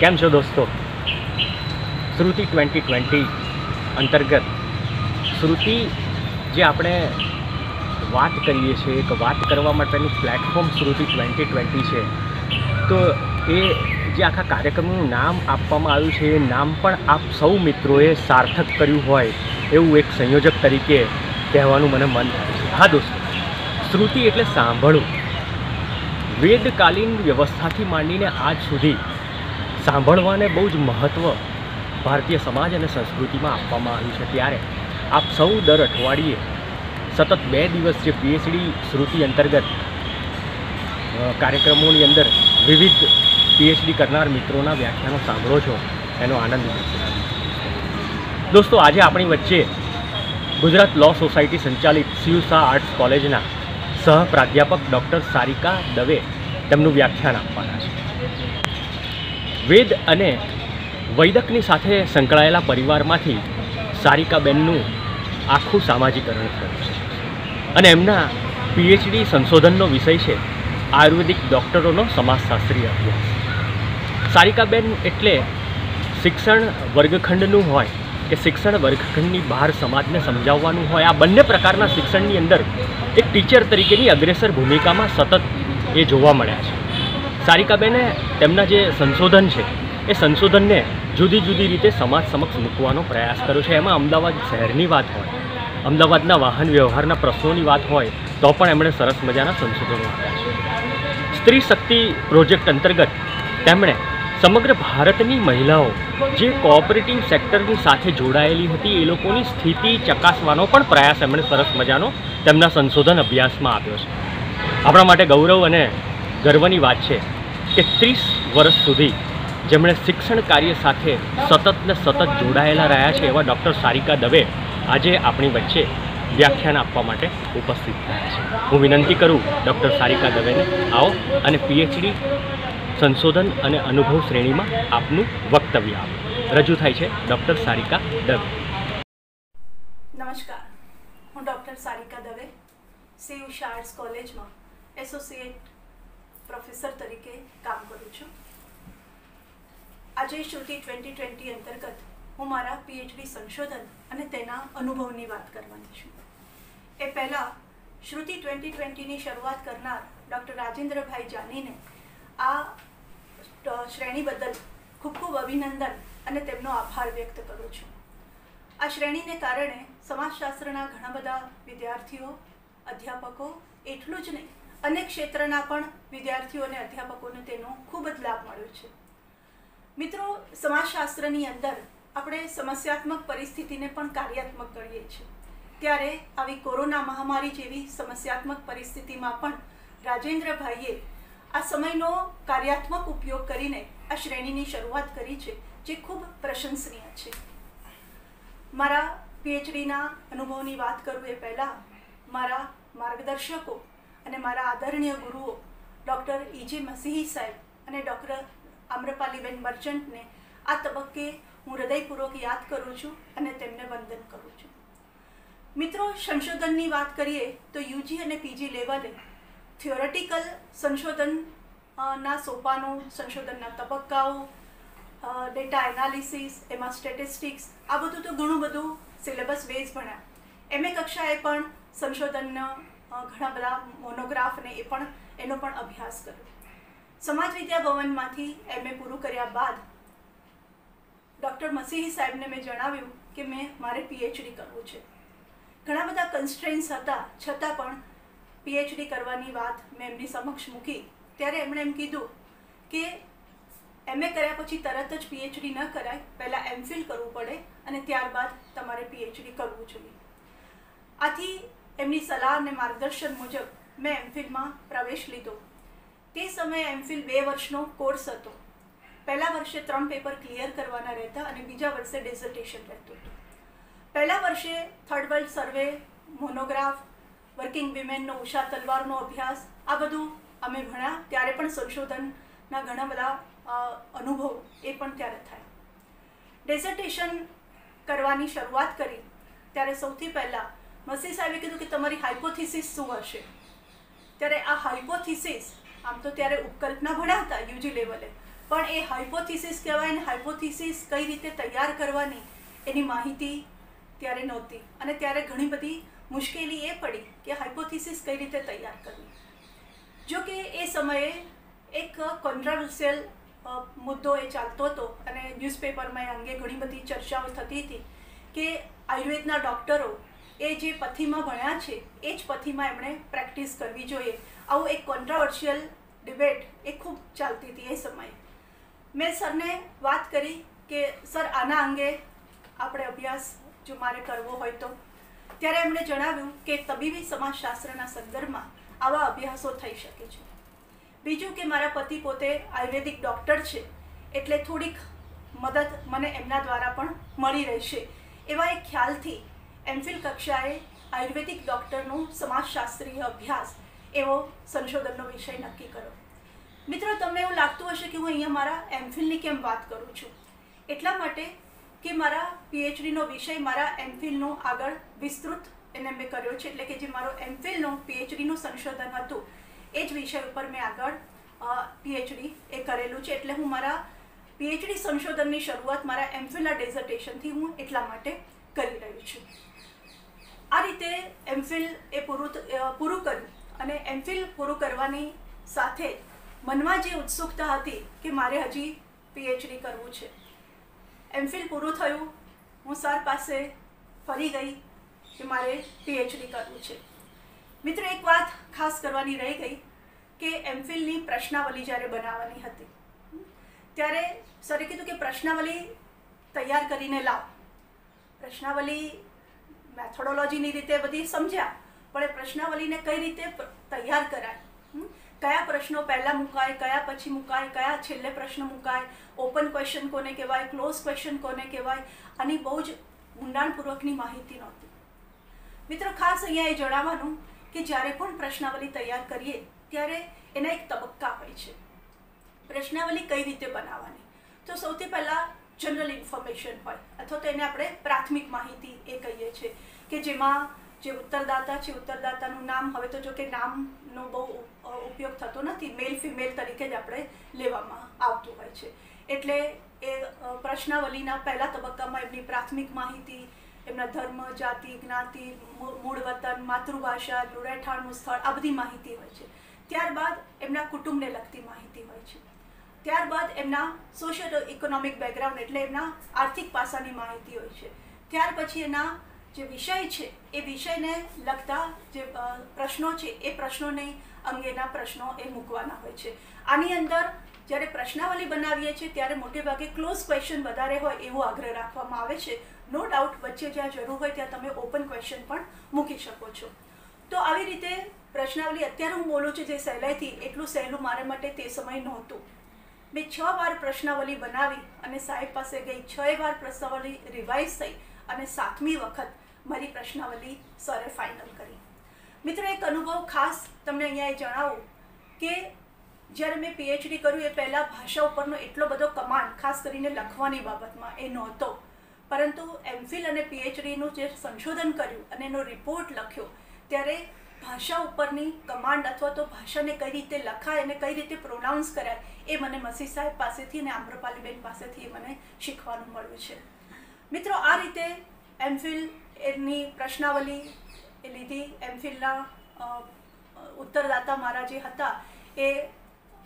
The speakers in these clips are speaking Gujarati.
કેમ છો દોસ્તો? શ્રુતિ ટ્વેન્ટી ટ્વેન્ટી અંતર્ગત શ્રુતિ, જે આપણે વાત કરીએ છીએ, એક વાત કરવા માટેનું પ્લેટફોર્મ શ્રુતિ ટ્વેન્ટી ટ્વેન્ટી છે, તો એ જે આખા કાર્યક્રમનું નામ આપવામાં આવ્યું છે, એ નામ પણ આપ સૌ મિત્રોએ સાર્થક કર્યું હોય એવું એક સંયોજક તરીકે કહેવાનું મને મન થાય છે. હા દોસ્તો, શ્રુતિ એટલે સાંભળવું. વેદકાલીન વ્યવસ્થાથી માંડીને આજ સુધી સાંભળવાને બહુ જ મહત્ત્વ ભારતીય સમાજ અને સંસ્કૃતિમાં આપવામાં આવ્યું છે ત્યારે આપ સૌ દર અઠવાડિયે સતત બે દિવસ જે પીએચડી શ્રુતિ અંતર્ગત કાર્યક્રમોની અંદર વિવિધ પીએચડી કરનાર મિત્રોના વ્યાખ્યાનો સાંભળો છો, એનો આનંદ. દોસ્તો, આજે આપણી વચ્ચે ગુજરાત લો સોસાયટી સંચાલિત શાહ આર્ટ્સ કોલેજના સહ પ્રાધ્યાપક ડૉક્ટર સારિકા દવે તેમનું વ્યાખ્યાન આપવાના છે વેદ અને વૈદકની સાથે સંકળાયેલા પરિવારમાંથી સારિકાબેનનું આખું સામાજિકરણ થયું છે. અને એમના પીએચડી સંશોધનનો વિષય છે આયુર્વેદિક ડૉક્ટરોનો સમાજશાસ્ત્રીય અભ્યાસ. સારિકાબેન એટલે શિક્ષણ વર્ગખંડનું હોય કે શિક્ષણ વર્ગખંડની બહાર સમાજને સમજાવવાનું હોય, આ બંને પ્રકારના શિક્ષણની અંદર એક ટીચર તરીકેની અગ્રેસર ભૂમિકામાં સતત એ જોવા મળ્યા છે. સારિકાબેને તેમના જે સંશોધન છે, એ સંશોધનને જુદી જુદી રીતે સમાજ સમક્ષ મૂકવાનો પ્રયાસ કર્યો છે. એમાં અમદાવાદ શહેરની વાત હોય, અમદાવાદના વાહન વ્યવહારના પ્રશ્નોની વાત હોય, તો પણ એમણે સરસ મજાના સંશોધનો આપ્યા છે. સ્ત્રી શક્તિ પ્રોજેક્ટ અંતર્ગત તેમણે સમગ્ર ભારતની મહિલાઓ જે કોઓપરેટિવ સેક્ટરની સાથે જોડાયેલી હતી, એ લોકોની સ્થિતિ ચકાસવાનો પણ પ્રયાસ એમણે સરસ મજાનો તેમના સંશોધન અભ્યાસમાં આપ્યો છે. આપણા માટે ગૌરવ અને ગર્વની વાત છે કે ત્રીસ વર્ષ સુધી જેમણે શિક્ષણ કાર્ય સાથે સતત ને સતત જોડાયેલા રહ્યા છે એવા ડૉક્ટર સારિકા દવે આજે આપણી વચ્ચે વ્યાખ્યાન આપવા માટે ઉપસ્થિત થયા છે. હું વિનંતી કરું ડૉક્ટર સારિકા દવેને આવો અને પીએચડી સંશોધન અને અનુભવ શ્રેણીમાં આપનું વક્તવ્ય આપો. રજૂ થાય છે ડૉક્ટર સારિકા દવે. નમસ્કાર. હું doctor Sarika Dave. C Usha arts કોલેજમાં એસોસિએટ પ્રોફેસર તરીકે કામ કરું છું. આજે શ્રુતિ ટ્વેન્ટી ટ્વેન્ટી અંતર્ગત હું મારા પીએચડી સંશોધન અને તેના અનુભવની વાત કરવાની છું. એ પહેલાં શ્રુતિ ટ્વેન્ટી ટ્વેન્ટીની શરૂઆત કરનાર ડૉક્ટર રાજેન્દ્રભાઈ જાનીને આ શ્રેણી બદલ ખૂબ ખૂબ અભિનંદન અને તેમનો આભાર વ્યક્ત કરું છું. આ શ્રેણીને કારણે સમાજશાસ્ત્રના ઘણા બધા વિદ્યાર્થીઓ, અધ્યાપકો એટલું જ નહીં અનેક ક્ષેત્રના પણ વિદ્યાર્થીઓ અને અધ્યાપકોને તેનો ખૂબ જ લાભ મળ્યો છે. મિત્રો, સમાજશાસ્ત્રની અંદર આપણે સમસ્યાત્મક પરિસ્થિતિને પણ કાર્યાત્મક કરીએ છીએ. ત્યારે આવી કોરોના મહામારી જેવી સમસ્યાત્મક પરિસ્થિતિમાં પણ રાજેન્દ્રભાઈએ આ સમયનો કાર્યાત્મક ઉપયોગ કરીને આ શ્રેણીની શરૂઆત કરી છે, જે ખૂબ પ્રશંસનીય છે. મારા પીએચડીના અનુભવની વાત કરું એ પહેલાં મારા માર્ગદર્શકો અને મારા આદરણીય ગુરુઓ ડૉક્ટર ઈજે મસીહી સાહેબ અને ડૉક્ટર આમ્રપાલીબેન મર્ચન્ટને આ તબક્કે હું હૃદયપૂર્વક યાદ કરું છું અને તેમને વંદન કરું છું. મિત્રો, સંશોધનની વાત કરીએ તો યુજી અને પીજી લેવલે થિયોરેટિકલ સંશોધન ના સોપાનો સંશોધનના તબક્કાઓ ડેટા એનાલિસિસ, એમાં સ્ટેટિસ્ટિક્સ, આ બધું તો ઘણું બધું સિલેબસ બેઝ ભણ્યા. એમએ કક્ષાએ પણ સંશોધનનો ઘણા બધા મોનોગ્રાફ ને એ પણ, એનો પણ અભ્યાસ કર્યો. સમાજ વિદ્યા ભવનમાંથી એમએ પૂરું કર્યા બાદ ડૉક્ટર મસીહી સાહેબને મેં જણાવ્યું કે મેં મારે પીએચડી કરવું છે. ઘણા બધા કન્સ્ટ્રેન્સ હતા, છતાં પણ પીએચડી કરવાની વાત મેં એમની સમક્ષ મૂકી. ત્યારે એમણે એમ કીધું કે એમએ કર્યા પછી તરત જ પીએચડી ન કરાય, પહેલાં એમફિલ કરવું પડે અને ત્યારબાદ તમારે પીએચડી કરવું જોઈએ. આથી એમની સલાહ અને માર્ગદર્શન મુજબ મેં એમફિલમાં પ્રવેશ લીધો. તે સમયે એમફિલ બે વર્ષનો કોર્સ હતો. પહેલા વર્ષે ત્રણ પેપર ક્લિયર કરવાના રહેતા અને બીજા વર્ષે ડેઝર્ટેશન રહેતું હતું. પહેલા વર્ષે third world survey, monograph, working વિમેનનો Usha તલવારનો અભ્યાસ, આ બધું અમે ભણ્યા. ત્યારે પણ સંશોધનના ઘણા બધા અનુભવ એ પણ ત્યારે થયા. ડેઝર્ટેશન કરવાની શરૂઆત કરી. ત્યારે સૌથી પહેલાં મસી સાહેબે કીધું કે તમારી હાઇપોથિસિસ શું હશે? ત્યારે આ હાઇપોથિસિસ આમ તો ત્યારે ઉપકલ્પના ભણ્યા હતા યુજી લેવલે. પણ એ હાઇપોથિસિસ કહેવાય ને હાઇપોથિસિસ કઈ રીતે તૈયાર કરવાની એની માહિતી ત્યારે નહોતી. અને ત્યારે ઘણી બધી મુશ્કેલી એ પડી કે હાઇપોથિસિસ કઈ રીતે તૈયાર કરવી. જો કે એ સમયે એક કોન્ટ્રાવર્સિયલ મુદ્દો એ ચાલતો હતો અને ન્યૂઝપેપરમાં એ અંગે ઘણી બધી ચર્ચાઓ થતી હતી કે આયુર્વેદના ડૉક્ટરો એ જે પથ્થીમાં ભણ્યા છે, એ જ પથ્થીમાં એમણે પ્રેક્ટિસ કરવી જોઈએ. આવું એક કોન્ટ્રાવર્શિયલ ડિબેટ એ ખૂબ ચાલતી હતી એ સમયે. મેં સરને વાત કરી કે, સર, આના અંગે આપણે અભ્યાસ જો મારે કરવો હોય તો? ત્યારે એમણે જણાવ્યું કે, તબીબી સમાજશાસ્ત્રના સંદર્ભમાં આવા અભ્યાસો થઈ શકે છે. બીજું કે, મારા પતિ પોતે આયુર્વેદિક ડૉક્ટર છે, એટલે થોડીક મદદ મને એમના દ્વારા પણ મળી રહેશે. એવા એક ખ્યાલથી એમફિલ કક્ષાએ આયુર્વેદિક ડૉક્ટરનો સમાજશાસ્ત્રીય અભ્યાસ એવો સંશોધનનો વિષય નક્કી કરો મિત્રો, તમને એવું લાગતું હશે કે હું અહીંયા મારા એમફિલની કેમ વાત કરું છું? એટલા માટે કે મારા પીએચડીનો વિષય મારા એમફિલનો આગળ વિસ્તૃત એને મેં કર્યો છે. એટલે કે જે મારો એમફિલનો પીએચડીનું સંશોધન હતું, એ જ વિષય ઉપર મેં આગળ પીએચડી એ કરેલું છે. એટલે હું મારા પીએચડી સંશોધનની શરૂઆત મારા એમફિલના ડેઝર્ટેશનથી હું એટલા માટે કરી રહ્યું છું. આ રીતે એમફિલ એ પૂરું પૂરું કર્યું. અને એમફિલ પૂરું કરવાની સાથે મનમાં જે ઉત્સુકતા હતી કે મારે હજી પીએચડી કરવું છે. એમફિલ પૂરું થયું. હું સર પાસે ફરી ગઈ કે મારે પીએચડી કરવું છે. મિત્ર, એક વાત ખાસ કરવાની રહી ગઈ કે એમફિલની પ્રશ્નાવલી જ્યારે બનાવવાની હતી, ત્યારે સરે કીધું કે પ્રશ્નાવલી તૈયાર કરીને લાવ. પ્રશ્નાવલી મેથોડોલોજીની રીતે બધી સમજ્યા. પણ એ પ્રશ્નાવલીને કઈ રીતે તૈયાર કરાય? કયા પ્રશ્નો પહેલાં મુકાય, કયા પછી મુકાય, કયા છેલ્લે પ્રશ્ન મુકાય? ઓપન ક્વેશ્ચન કોને કહેવાય, ક્લોઝ ક્વેશ્ચન કોને કહેવાય? આની બહુ જ ઊંડાણપૂર્વકની માહિતી નહોતી. મિત્રો, ખાસ અહીંયા એ જણાવવાનું કે જ્યારે પણ પ્રશ્નાવલી તૈયાર કરીએ, ત્યારે એના એક તબક્કા હોય છે. પ્રશ્નાવલી કઈ રીતે બનાવવાની? તો સૌથી પહેલાં જનરલ ઇન્ફોર્મેશન હોય. અથવા તો એને આપણે પ્રાથમિક માહિતી એ કહીએ છીએ કે જેમાં જે ઉત્તરદાતા છે, ઉત્તરદાતાનું નામ હવે તો જો કે નામનો બહુ ઉપયોગ થતો નથી મેલ ફિમેલ તરીકે જ આપણે લેવામાં આવતું હોય છે. એટલે એ પ્રશ્નાવલીના પહેલા તબક્કામાં એમની પ્રાથમિક માહિતી, એમના ધર્મ, જાતિ, જ્ઞાતિ મૂળ વતન, માતૃભાષા રહેઠાણનું સ્થળ, આ બધી માહિતી હોય છે. ત્યારબાદ એમના કુટુંબને લગતી માહિતી હોય છે. ત્યારબાદ એમના સોશિયો ઇકોનોમિક બેકગ્રાઉન્ડ એટલે એમના આર્થિક પાસાની માહિતી હોય છે. ત્યાર પછી એના જે વિષય છે, એ વિષયને લગતા જે પ્રશ્નો છે, એ પ્રશ્નોને અંગેના પ્રશ્નો એ મૂકવાના હોય છે. આની અંદર જ્યારે પ્રશ્નાવલી બનાવીએ છીએ, ત્યારે મોટે ભાગે ક્લોઝ ક્વેશ્ચન વધારે હોય એવો આગ્રહ રાખવામાં આવે છે. નો ડાઉટ વચ્ચે જ્યાં જરૂર હોય ત્યાં તમે ઓપન ક્વેશ્ચન પણ મૂકી શકો છો. તો આવી રીતે પ્રશ્નાવલી અત્યારે હું બોલું છું જે સહેલાઈથી, એટલું સહેલું મારા માટે તે સમય નહોતું. મેં છ વાર પ્રશ્નાવલી બનાવી અને સાહેબ પાસે ગઈ છ વાર પ્રશ્નાવલી રિવાઇઝ થઈ અને સાતમી વખત મારી પ્રશ્નાવલી સરે ફાઇનલ કરી. મિત્રો, એક અનુભવ ખાસ તમને અહીંયા એ જણાવું કે જ્યારે મેં પીએચડી કર્યું એ પહેલાં ભાષા ઉપરનો એટલો બધો કમાન્ડ ખાસ કરીને લખવાની બાબતમાં એ નહોતો. પરંતુ એમફિલ અને પીએચડીનું જે સંશોધન કર્યું અને એનો રિપોર્ટ લખ્યો, ત્યારે ભાષા ઉપરની કમાન્ડ અથવા તો ભાષાને કઈ રીતે લખાય અને કઈ રીતે પ્રોનાઉન્સ કરાય એ મને મસી સાહેબ પાસેથી અને આમ્રપાલીબેન પાસેથી મને શીખવાનું મળ્યું છે. મિત્રો, આ રીતે એમફિલ એની પ્રશ્નાવલી એ લીધી. એમફિલના ઉત્તરદાતા મારા જે હતા એ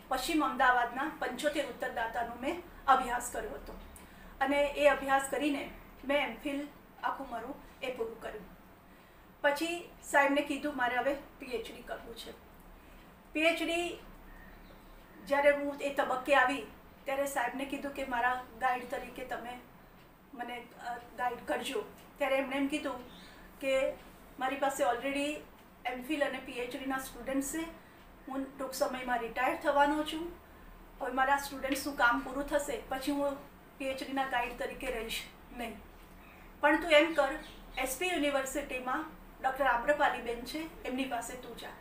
પશ્ચિમ અમદાવાદના પંચોતેર ઉત્તરદાતાનો મેં અભ્યાસ કર્યો હતો. અને એ અભ્યાસ કરીને મેં એમફિલ આખું મારું એ પૂરું કર્યું. પછી સાહેબને કીધું, મારે હવે પીએચડી કરવું છે. પીએચડી જ્યારે હું એ તબક્કે આવી, ત્યારે સાહેબને કીધું કે, મારા ગાઈડ તરીકે તમે મને ગાઈડ કરજો. ત્યારે એમણે એમ કીધું કે, મારી પાસે ઓલરેડી એમફિલ અને પીએચડીના સ્ટુડન્ટ્સ છે. હું ટૂંક સમયમાં રિટાયર થવાનો છું. હવે મારા સ્ટુડન્ટ્સનું કામ પૂરું થશે. પછી હું પીએચડીના ગાઈડ તરીકે રહીશ નહીં. પણ તું એમ કર એસપી યુનિવર્સિટીમાં ડૉક્ટર આમ્રપાલીબેન છે, એમની પાસે તું જા.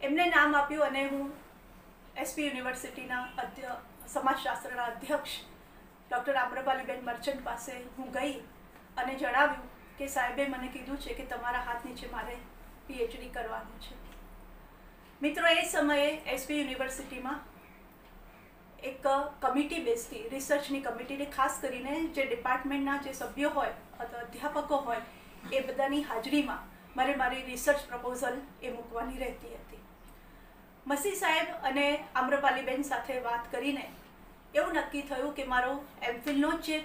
એમને નામ આપ્યું અને હું એસપી યુનિવર્સિટીના અધ્ય, સમાજશાસ્ત્રના અધ્યક્ષ ડૉક્ટર આમ્રપાલીબેન મર્ચન્ટ પાસે હું ગઈ અને જણાવ્યું કે સાહેબે મને કીધું છે કે તમારા હાથ નીચે મારે પીએચડી કરવાનું છે. મિત્રો, એ સમયે એસપી યુનિવર્સિટીમાં એક કમિટી બેસતી, રિસર્ચની કમિટીની ખાસ કરીને જે ડિપાર્ટમેન્ટના જે સભ્યો હોય અથવા અધ્યાપકો હોય એ બધાની હાજરીમાં મારે મારી રિસર્ચ પ્રપોઝલ એ મૂકવાની રહેતી હતી. મસી સાહેબ અને આમ્રપાલીબેન સાથે વાત કરીને એવું નક્કી થયું કે મારો એમફિલનો જે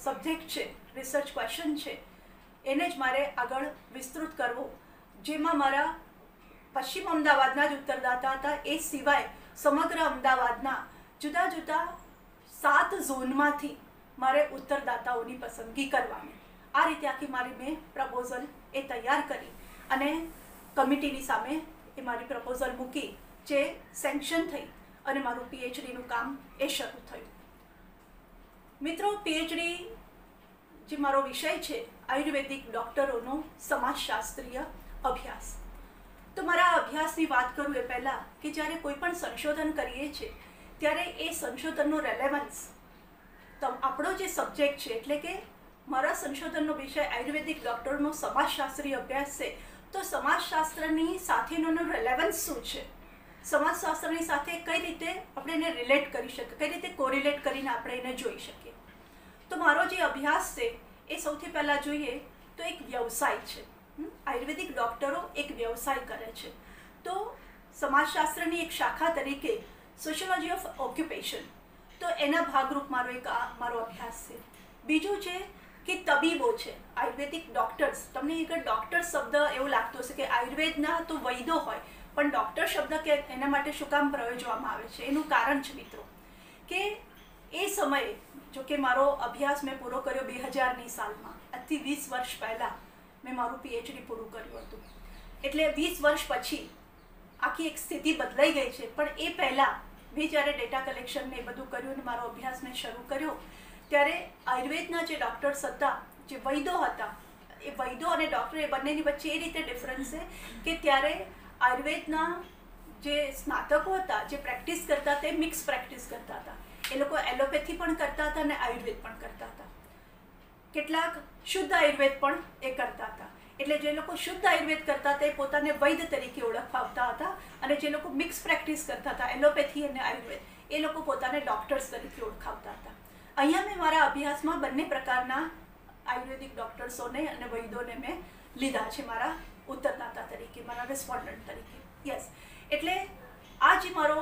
સબ્જેક્ટ છે રિસર્ચ ક્વેશ્ચન છે, એને જ મારે આગળ વિસ્તૃત કરવો. જેમાં મારા પશ્ચિમ અમદાવાદના જ ઉત્તરદાતા હતા. એ સિવાય સમગ્ર અમદાવાદના જુદા જુદા સાત ઝોનમાંથી મારે ઉત્તરદાતાઓની પસંદગી કરવાની. આ રીતે આખી મારી મેં પ્રપોઝલ એ તૈયાર કરી અને કમિટીની સામે એ મારી પ્રપોઝલ મૂકી જે સેન્કશન થઈ અને મારું પીએચડીનું કામ એ શરૂ થયું. મિત્રો પીએચડી જે મારો વિષય છે, આયુર્વેદિક ડૉક્ટરોનો સમાજશાસ્ત્રીય અભ્યાસ. તો મારા અભ્યાસની વાત કરું એ પહેલાં કે જ્યારે કોઈ પણ સંશોધન કરીએ છીએ, ત્યારે એ સંશોધનનો રેલેવન્સ આપણો જે સબ્જેક્ટ છે, એટલે કે મારા સંશોધનનો વિષય આયુર્વેદિક ડૉક્ટરનો સમાજશાસ્ત્રીય અભ્યાસ છે, તો સમાજશાસ્ત્રની સાથેનો રેલેવન્સ શું છે? સમાજશાસ્ત્રની સાથે કઈ રીતે આપણે એને રિલેટ કરી શકીએ, કઈ રીતે કોરિલેટ કરીને આપણે એને જોઈ શકીએ? તો મારો જે અભ્યાસ છે, એ સૌથી પહેલાં જોઈએ તો એક વ્યવસાય છે. આયુર્વેદિક ડૉક્ટરો એક વ્યવસાય કરે છે. તો સમાજશાસ્ત્રની એક શાખા તરીકે સોશિયોલોજી ઓફ ઓક્યુપેશન તો એના ભાગરૂપ મારો એક મારો અભ્યાસ છે. બીજું છે કે તબીબો છે, આયુર્વેદિક ડૉક્ટર્સ તમને એક ડૉક્ટર શબ્દ એવું લાગતો હશે કે આયુર્વેદના તો વૈદો હોય, પણ ડૉક્ટર શબ્દ કે એના માટે શું કામ પ્રયોજવામાં આવે છે? એનું કારણ છે મિત્રો, કે એ સમયે, જો કે મારો અભ્યાસ મેં પૂરો કર્યો બે હજારની સાલમાં. આજથી વીસ વર્ષ પહેલાં મેં મારું પીએચડી પૂરું કર્યું હતું. એટલે વીસ વર્ષ પછી આખી એક સ્થિતિ બદલાઈ ગઈ છે. પણ એ પહેલાં મેં જ્યારે ડેટા કલેક્શન ને એ બધું કર્યું અને મારો અભ્યાસ મેં શરૂ કર્યો ત્યારે આયુર્વેદના જે ડૉક્ટર્સ હતા, જે વૈદો હતા, એ વૈદો અને ડૉક્ટર એ બંનેની વચ્ચે એ રીતે ડિફરન્સ છે કે ત્યારે આયુર્વેદના જે સ્નાતકો હતા, જે પ્રેક્ટિસ કરતા તે મિક્સ પ્રેક્ટિસ કરતા હતા. એ લોકો એલોપેથી પણ કરતા હતા અને આયુર્વેદ પણ કરતા હતા. કેટલાક શુદ્ધ આયુર્વેદ પણ એ કરતા હતા. એટલે જે લોકો શુદ્ધ આયુર્વેદ કરતા હતા પોતાને વૈદ તરીકે ઓળખાવતા હતા અને જે લોકો મિક્સ પ્રેક્ટિસ કરતા હતા એલોપેથી અને આયુર્વેદ, એ લોકો પોતાને ડૉક્ટર્સ તરીકે ઓળખાવતા હતા. અહીંયા મેં મારા અભ્યાસમાં બંને પ્રકારના આયુર્વેદિક ડૉક્ટર્સોને અને વૈદોને મેં લીધા છે મારા ઉત્તરદાતા તરીકે, મારા રિસ્પોન્ડન્ટ તરીકે. યસ એટલે આ જે મારો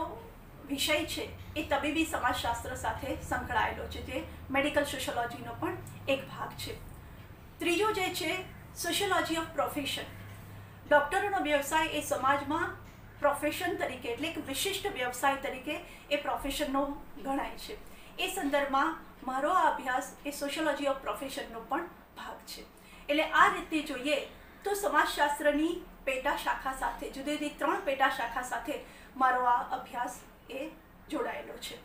વિષય છે, એ તબીબી સમાજશાસ્ત્ર સાથે સંકળાયેલો છે, જે મેડિકલ સોશિયોલોજીનો પણ એક ભાગ છે. ત્રીજો જે છે સોશિયોલોજી ઓફ પ્રોફેશન ડૉક્ટરોનો વ્યવસાય એ સમાજમાં પ્રોફેશન તરીકે એટલે એક વિશિષ્ટ વ્યવસાય તરીકે એ પ્રોફેશનનો ગણાય છે. એ સંદર્ભમાં મારો આ અભ્યાસ એ સોશિયોલોજી ઓફ પ્રોફેશનનો પણ ભાગ છે. એટલે આ રીતે જોઈએ તો સમાજશાસ્ત્રની પેટા શાખા સાથે જુદી જુદી ત્રણ પેટા શાખા સાથે મારો આ અભ્યાસ એ જોડાયેલો છે.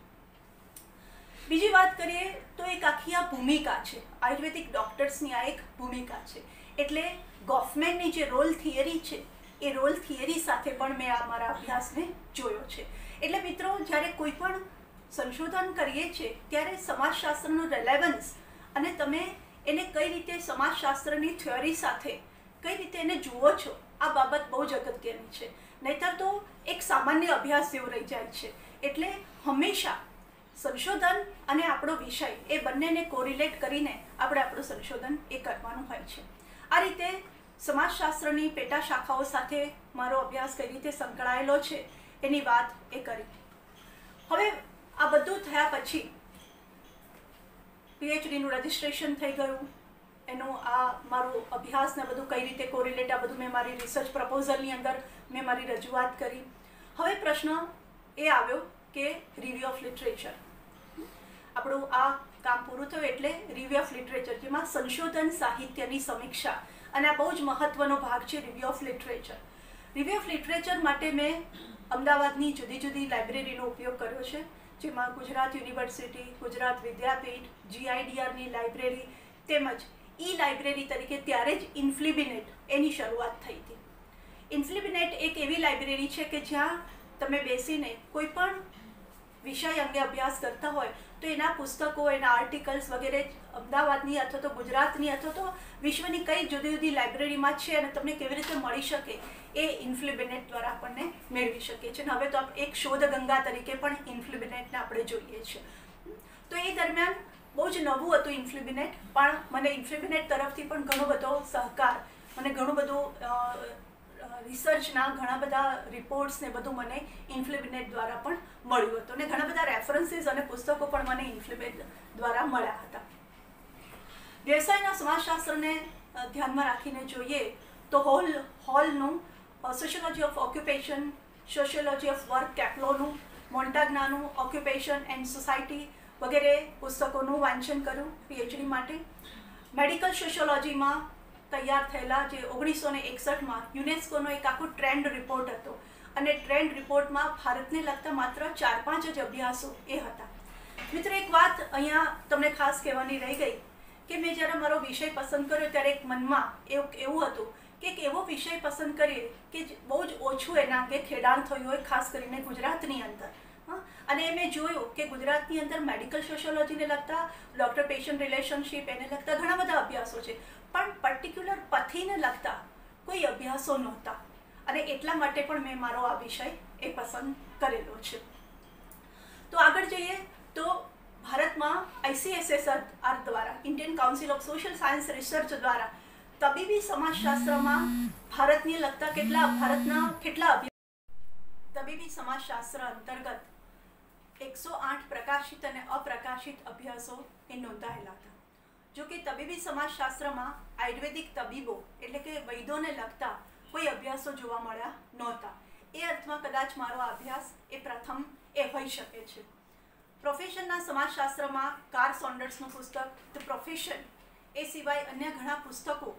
બીજી વાત કરીએ તો એક આખી આ ભૂમિકા છે. આયુર્વેદિક ડૉક્ટર્સની આ એક ભૂમિકા છે. એટલે ગોફમેનની જે રોલ થિયરી છે, એ રોલ થિયરી સાથે પણ મેં આ મારા અભ્યાસને જોયો છે. એટલે મિત્રો, જ્યારે કોઈ પણ સંશોધન કરીએ છીએ, ત્યારે સમાજશાસ્ત્રનું રેલેવન્સ અને તમે એને કઈ રીતે સમાજશાસ્ત્રની થિયરી સાથે કઈ રીતે એને જુઓ છો, આ બાબત બહુ જ અગત્યની છે. નહીતર તો એક સામાન્ય અભ્યાસ જેવો રહી જાય છે. એટલે હંમેશા સંશોધન અને આપણો વિષય એ બંનેને કોરિલેટ કરીને આપણે આપણું સંશોધન એ કરવાનું હોય છે. આ રીતે સમાજશાસ્ત્રની પેટા શાખાઓ સાથે મારો અભ્યાસ કઈ રીતે સંકળાયેલો છે, એની વાત એ કરી. હવે આ બધું થયા પછી પીએચડીનું રજિસ્ટ્રેશન થઈ ગયું. એનો આ મારો અભ્યાસ ને બધું કઈ રીતે કોરિલેટ આ બધું મેં મારી રિસર્ચ પ્રપોઝલની અંદર મેં મારી રજૂઆત કરી. હવે પ્રશ્ન એ આવ્યો કે રિવ્યુ ઓફ લિટરેચર આપણું આ કામ પૂરું થયું એટલે રિવ્યુ ઓફ લિટરેચર જેમાં સંશોધન સાહિત્યની સમીક્ષા અને આ બહુ જ મહત્વનો ભાગ છે review of literature review of literature માટે મેં અમદાવાદની જુદી જુદી લાઇબ્રેરીનો ઉપયોગ કર્યો છે. જેમાં ગુજરાત યુનિવર્સિટી, ગુજરાત વિદ્યાપીઠ જીઆઈડીઆરની લાઇબ્રેરી તેમજ ઈ લાઇબ્રેરી તરીકે ત્યારે જ ઇન્ફ્લિબિનેટ એની શરૂઆત થઈ હતી. ઇન્ફ્લિબિનેટ એક એવી લાઇબ્રેરી છે કે જ્યાં તમે બેસીને કોઈ પણ વિષય અંગે અભ્યાસ કરતા હોય, તો એના પુસ્તકો, એના આર્ટિકલ્સ વગેરે અમદાવાદની અથવા તો ગુજરાતની અથવા તો વિશ્વની કઈ જુદી જુદી લાઇબ્રેરીમાં છે અને તમને કેવી રીતે મળી શકે એ ઇન્ફ્લુબેનેટ દ્વારા આપણને મેળવી શકીએ છીએ. અને હવે તો એક શોધ ગંગા તરીકે પણ ઇન્ફ્લુબેનેટને આપણે જોઈએ છીએ. તો એ દરમિયાન બહુ જ નવું હતું ઇન્ફ્લુબિનેટ પણ મને ઇન્ફ્લુબિનેટ તરફથી પણ ઘણો બધો સહકાર, મને ઘણું બધું રિસર્ચના ઘણા બધા રિપોર્ટ્સ ને બધું મને ઇન્ફ્લિબિનેટ દ્વારા પણ મળ્યું હતું. અને ઘણા બધા રેફરન્સીસ અને પુસ્તકો પણ મને ઇન્ફ્લિબેટ દ્વારા મળ્યા હતા. વ્યવસાયના સમાજશાસ્ત્રને ધ્યાનમાં રાખીને જોઈએ તો Hall, હોલનું sociology of occupation sociology of work કેપ્લોનું મોન્ટાગ્નાનું ઓક્યુપેશન એન્ડ સોસાયટી વગેરે પુસ્તકોનું વાંચન કર્યું પીએચડી માટે. મેડિકલ સોશિયોલોજીમાં તૈયાર થયેલા જે ઓગણીસો ને એકસઠમાં યુનેસ્કોનો એક આખો ટ્રેન્ડ રિપોર્ટ હતો. અને ટ્રેન્ડ રિપોર્ટમાં ભારતને લગતા માત્ર ચાર પાંચ જ અભ્યાસો એ હતા. મિત્ર, એક વાત અહીંયા તમને ખાસ કહેવાની રહી ગઈ કે મેં જ્યારે મારો વિષય પસંદ કર્યો ત્યારે એક મનમાં એવું એવું હતું કે એક એવો વિષય પસંદ કરીએ કે બહુ જ ઓછું એના અંગે ખેડાણ થયું હોય, ખાસ કરીને ગુજરાતની અંદર. અને મેં જોયું કે ગુજરાતની અંદર મેડિકલ સોશિયોલોજીને લગતા ડૉક્ટર પેશન્ટ રિલેશનશીપ, એને લગતા ઘણા બધા અભ્યાસો છે. પણ પર્ટિક્યુલર પથીને લગતા કોઈ અભ્યાસો નહોતા. અને એટલા માટે પણ મેં મારો આ વિષય એ પસંદ કરેલો છે. તો આગળ જઈએ તો ભારતમાં આઈસીએસએસઆર દ્વારા Indian council of social science research દ્વારા તબીબી સમાજશાસ્ત્રમાં ભારતને લગતા કેટલા, ભારતના કેટલા તબીબી સમાજશાસ્ત્ર અંતર્ગત એકસો આઠ પ્રકાશિત અને અપ્રકાશિત અભ્યાસો એ નોંધાયેલા હતા. જો કે તબીબી સમાજશાસ્ત્રમાં આયુર્વેદિક તબીબો એટલે કે વૈદોને લગતા કોઈ અભ્યાસો જોવા મળ્યા નહોતા. એ અર્થમાં કદાચ મારો અભ્યાસ એ પ્રથમ એ હોઈ શકે છે. પ્રોફેશનના સમાજશાસ્ત્રમાં કાર સોન્ડર્સનું પુસ્તક, ધ પ્રોફેશન, એ સિવાય અન્ય ઘણા પુસ્તકો,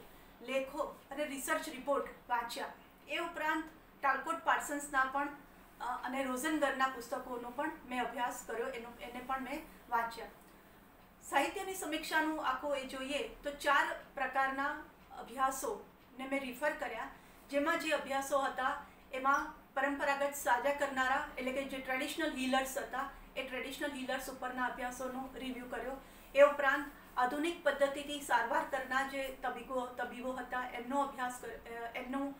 લેખો અને રિસર્ચ રિપોર્ટ વાંચ્યા. એ ઉપરાંત ટાલકોટ પાર્સન્સના પણ અને રોઝનગરના પુસ્તકોનો પણ મેં અભ્યાસ કર્યો, એનો, એને પણ મેં વાંચ્યા. સાહિત્યની સમીક્ષાનું આખું એ જોઈએ તો ચાર પ્રકારના અભ્યાસોને મેં રિફર કર્યા. જેમાં જે અભ્યાસો હતા, એમાં પરંપરાગત સાજા કરનારા, એટલે કે જે ટ્રેડિશનલ હીલર્સ હતા, એ ટ્રેડિશનલ હીલર્સ ઉપરના અભ્યાસોનો રિવ્યૂ કર્યો. એ ઉપરાંત આધુનિક પદ્ધતિથી સારવાર કરનાર જે તબીબો તબીબો હતા, એમનો અભ્યાસ એમનું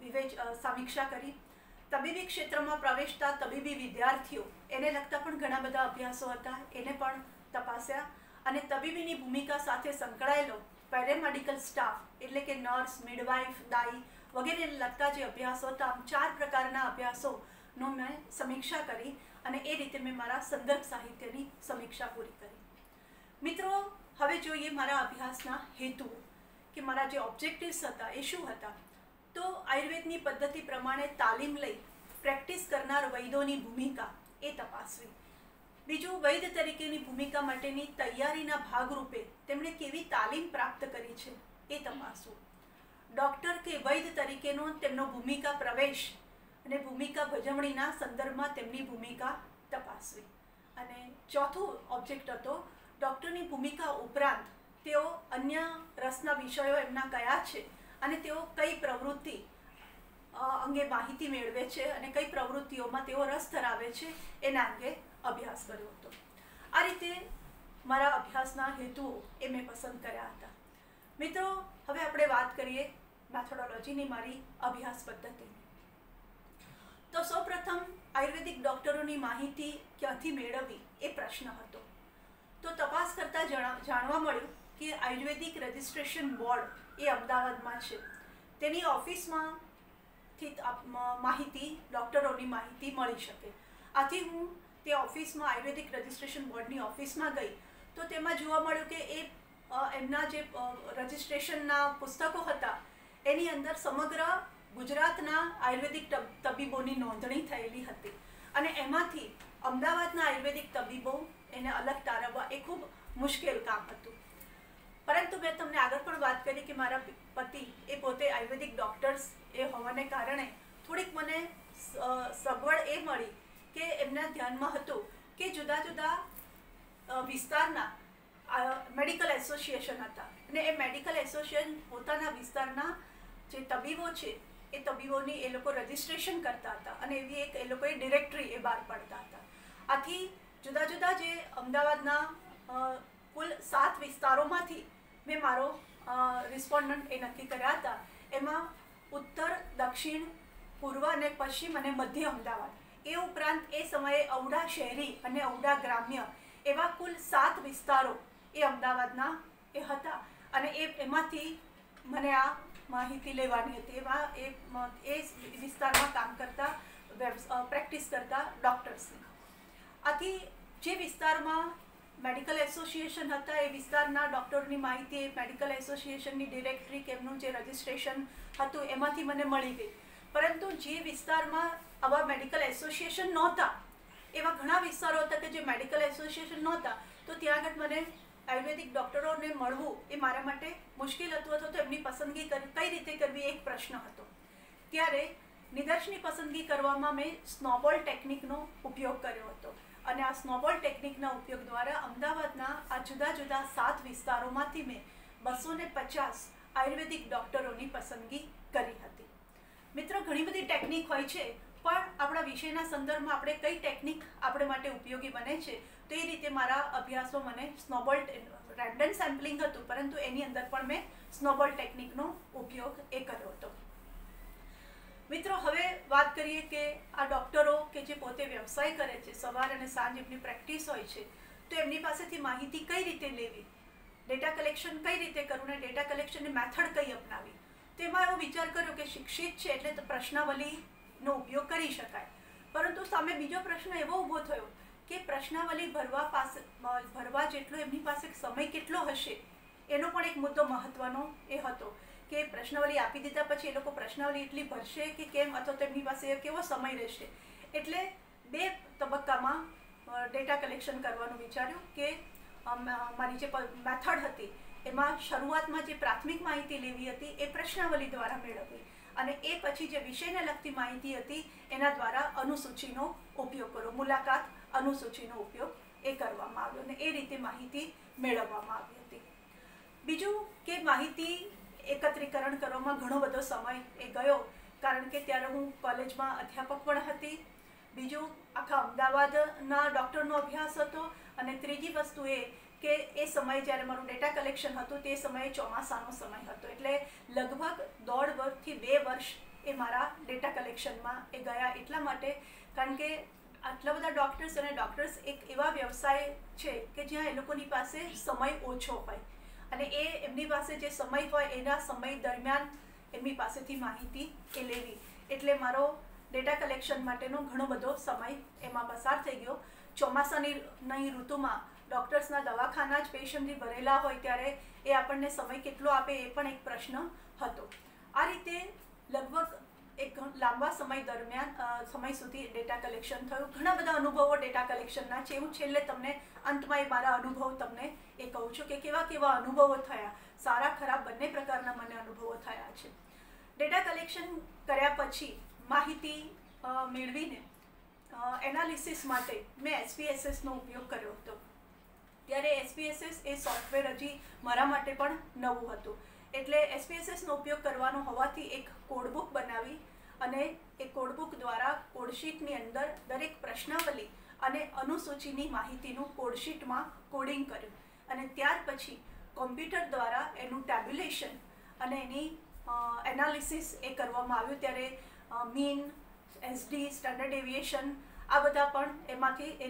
વિવેચ સમીક્ષા કરી. તબીબી ક્ષેત્રમાં પ્રવેશતા તબીબી વિદ્યાર્થીઓ, એને લગતા પણ ઘણા બધા અભ્યાસો હતા. એને પણ તપાસ્યા અને તબીબીની ભૂમિકા સાથે સંકળાયેલો પેરેમેડિકલ સ્ટાફ, એટલે કે નર્સ મિડવાઇફ દાઈ વગેરે લગતા જે અભ્યાસો હતા, આમ ચાર પ્રકારના અભ્યાસોનો મેં સમીક્ષા કરી અને એ રીતે મેં મારા સંદર્ભ સાહિત્યની સમીક્ષા પૂરી કરી. મિત્રો, હવે જોઈએ મારા અભ્યાસના હેતુઓ કે મારા જે ઓબ્જેક્ટિવ્સ હતા, એ શું હતા? તો આયુર્વેદની પદ્ધતિ પ્રમાણે તાલીમ લઈ પ્રેક્ટિસ કરનાર વૈદોની ભૂમિકા એ તપાસવી. બીજું વૈદ તરીકેની ભૂમિકા માટેની તૈયારીના ભાગરૂપે તેમણે કેવી તાલીમ પ્રાપ્ત કરી છે એ તપાસવું ડૉક્ટર કે વૈદ તરીકેનો તેમનો ભૂમિકા પ્રવેશ અને ભૂમિકા ભજવણીના સંદર્ભમાં તેમની ભૂમિકા તપાસવી. અને ચોથું ઓબ્જેક્ટ હતો, ડૉક્ટરની ભૂમિકા ઉપરાંત તેઓ અન્ય રસના વિષયો એમના કયા છે અને તેઓ કઈ પ્રવૃત્તિ અંગે માહિતી મેળવે છે અને કઈ પ્રવૃત્તિઓમાં તેઓ રસ ધરાવે છે એના અંગે અભ્યાસ કર્યો હતો. આ રીતે મારા અભ્યાસના હેતુઓ એ મેં પસંદ કર્યા હતા. મિત્રો, હવે આપણે વાત કરીએ મેથોડોલોજીની મારી અભ્યાસ પદ્ધતિની તો સૌપ્રથમ આયુર્વેદિક ડૉક્ટરોની માહિતી ક્યાંથી મેળવવી એ પ્રશ્ન હતો. તો તપાસ કરતાં જાણવા મળ્યું કે આયુર્વેદિક રજિસ્ટ્રેશન બોર્ડ એ અમદાવાદમાં છે. તેની ઓફિસમાં થી માહિતી ડૉક્ટરોની માહિતી મળી શકે. આથી હું તે ઓફિસમાં આયુર્વેદિક રજિસ્ટ્રેશન બોર્ડની ઓફિસમાં ગઈ. તો તેમાં જોવા મળ્યું કે એ એમના જે રજિસ્ટ્રેશનના પુસ્તકો હતા, એની અંદર સમગ્ર ગુજરાતના આયુર્વેદિક તબીબોની નોંધણી થયેલી હતી. અને એમાંથી અમદાવાદના આયુર્વેદિક તબીબો એને અલગ તારવવા એ ખૂબ મુશ્કેલ કામ હતું. પરંતુ મેં તમને આગળ પણ વાત કરી કે મારા પતિ એ પોતે આયુર્વેદિક ડૉક્ટર્સ એ હોવાને કારણે થોડીક મને સગવડ એ મળી કે એમના ધ્યાનમાં હતું કે જુદા જુદા વિસ્તારના મેડિકલ એસોસિએશન હતા. અને એ મેડિકલ એસોસિએશન પોતાના વિસ્તારના જે તબીબો છે, એ તબીબોની એ લોકો રજિસ્ટ્રેશન કરતા હતા. અને એવી એક એ લોકોએ ડિરેક્ટરી એ બહાર પાડતા હતા. આથી જુદા જુદા જે અમદાવાદના કુલ સાત વિસ્તારોમાંથી મેં મારો રિસ્પોન્ડન્ટ એ નક્કી કર્યા હતા. એમાં ઉત્તર, દક્ષિણ, પૂર્વ અને પશ્ચિમ અને મધ્ય અમદાવાદ. એ ઉપરાંત એ સમયે ઔડા શહેરી અને ઔડા ગ્રામ્ય એવા કુલ સાત વિસ્તારો એ અમદાવાદના એ હતા. અને એ એમાંથી મને આ માહિતી લેવાની હતી. એમાં એ એ વિસ્તારમાં કામ કરતા પ્રેક્ટિસ કરતા ડૉક્ટર્સની આથી જે વિસ્તારમાં મેડિકલ એસોસિએશન હતા, એ વિસ્તારના ડૉક્ટરની માહિતી મેડિકલ એસોસિએશનની ડિરેક્ટરી કે એમનું જે રજિસ્ટ્રેશન હતું, એમાંથી મને મળી ગઈ. પરંતુ જે વિસ્તારમાં આવા મેડિકલ એસોસિએશન નહોતા, એવા ઘણા વિસ્તારો હતા કે જે મેડિકલ એસોસિએશન નહોતા, તો ત્યાં આગળ મને આયુર્વેદિક ડૉક્ટરોને મળવું એ મારા માટે મુશ્કેલ હતું અથવા તો એમની પસંદગી કઈ રીતે કરવી એક પ્રશ્ન હતો. ત્યારે નિદર્શની પસંદગી કરવામાં મેં સ્નોબોલ ટેકનિકનો ઉપયોગ કર્યો હતો. અને આ સ્નોબોલ ટેકનિકના ઉપયોગ દ્વારા અમદાવાદના આ જુદા જુદા સાત વિસ્તારોમાંથી મેં બસો પચાસ આયુર્વેદિક ડૉક્ટરોની પસંદગી કરી હતી. મિત્રો, ઘણી બધી ટેકનિક હોય છે, પણ આપણા વિષયના સંદર્ભમાં આપણે કઈ ટેકનિક આપણે માટે ઉપયોગી બને છે, તો એ રીતે મારા અભ્યાસો મને સ્નોબોલ રેન્ડમ સેમ્પલિંગ હતું, પરંતુ એની અંદર પણ મેં સ્નોબોલ ટેકનિકનો ઉપયોગ એ કર્યો હતો. મિત્રો, હવે વાત કરીએ કે આ ડૉક્ટરો કે જે પોતે વ્યવસાય કરે છે, સવાર અને સાંજ એમની પ્રેક્ટિસ હોય છે, તો એમની પાસેથી માહિતી કઈ રીતે લેવી? ડેટા કલેક્શન કઈ રીતે કરવું ને ડેટા કલેક્શનની મેથડ કઈ અપનાવી? તો એમાં એવો વિચાર કર્યો કે શિક્ષિત છે એટલે પ્રશ્નાવલીનો ઉપયોગ કરી શકાય. પરંતુ સામે બીજો પ્રશ્ન એવો ઊભો થયો કે પ્રશ્નાવલી ભરવા પાસે, ભરવા જેટલો એમની પાસે સમય કેટલો હશે, એનો પણ એક મુદ્દો મહત્વનો એ હતો કે પ્રશ્નાવલી આપી દીધા પછી એ લોકો પ્રશ્નાવલી એટલી ભરશે કે કેમ અથવા તો એમની પાસે કેવો સમય રહેશે. એટલે બે તબક્કામાં ડેટા કલેક્શન કરવાનું વિચાર્યું કે મારી જે મેથડ હતી એમાં શરૂઆતમાં જે પ્રાથમિક માહિતી લેવી હતી એ પ્રશ્નાવલી દ્વારા મેળવવી. અને એ પછી જે વિષયને લગતી માહિતી હતી એના દ્વારા અનુસૂચિનો ઉપયોગ કરો. મુલાકાત અનુસૂચિનો ઉપયોગ એ કરવામાં આવ્યો અને એ રીતે માહિતી મેળવવામાં આવી હતી. બીજું કે માહિતી એકત્રીકરણ કરવામાં ઘણો બધો સમય એ ગયો, કારણ કે ત્યારે હું કોલેજમાં અધ્યાપક પણ હતી. બીજું, આખા અમદાવાદના ડૉક્ટરનો અભ્યાસ હતો અને ત્રીજી વસ્તુ એ કે એ સમયે જ્યારે મારું ડેટા કલેક્શન હતું, તે સમયે ચોમાસાનો સમય હતો. એટલે લગભગ દોઢ વર્ષથી બે વર્ષ એ મારા ડેટા કલેક્શનમાં એ ગયા એટલા માટે, કારણ કે આટલા બધા ડૉક્ટર્સ અને ડૉક્ટર્સ એક એવા વ્યવસાય છે કે જ્યાં એ લોકોની પાસે સમય ઓછો હોય. અને એ એમની પાસે જે સમય હોય, એના સમય દરમિયાન એમની પાસેથી માહિતી એ લેવી. એટલે મારો ડેટા કલેક્શન માટેનો ઘણો બધો સમય એમાં પસાર થઈ ગયો. ચોમાસાની ઋતુમાં ડૉક્ટર્સના દવાખાના જ પેશન્ટથી ભરેલા હોય ત્યારે એ આપણને સમય કેટલો આપે એ પણ એક પ્રશ્ન હતો. આ રીતે લગભગ એક લાંબા સમય દરમિયાન સમય સુધી ડેટા કલેક્શન થયું. ઘણા બધા અનુભવો ડેટા કલેક્શનના છે. હું છેલ્લે તમને અંતમાં એ મારા અનુભવ તમને એ કહું છું કે કેવા કેવા અનુભવો થયા. સારા, ખરાબ બંને પ્રકારના મને અનુભવો થયા છે. ડેટા કલેક્શન કર્યા પછી માહિતી મેળવીને એનાલિસિસ માટે મેં એસપીએસએસનો ઉપયોગ કર્યો હતો. ત્યારે એસપીએસએસ એ સોફ્ટવેર હજી મારા માટે પણ નવું હતું. એટલે એસપીએસએસનો ઉપયોગ કરવાનો હોવાથી એક કોડબુક બનાવી અને એ કોડબુક દ્વારા કોડશીટની અંદર દરેક પ્રશ્નાવલી અને અનુસૂચિની માહિતીનું કોડશીટમાં કોડિંગ કર્યું. અને ત્યાર પછી કોમ્પ્યુટર દ્વારા એનું ટેબ્યુલેશન અને એની એનાલિસિસ એ કરવામાં આવ્યું. ત્યારે મીન એસડી સ્ટાન્ડર્ડ એવિએશન આ બધા પણ એમાંથી એ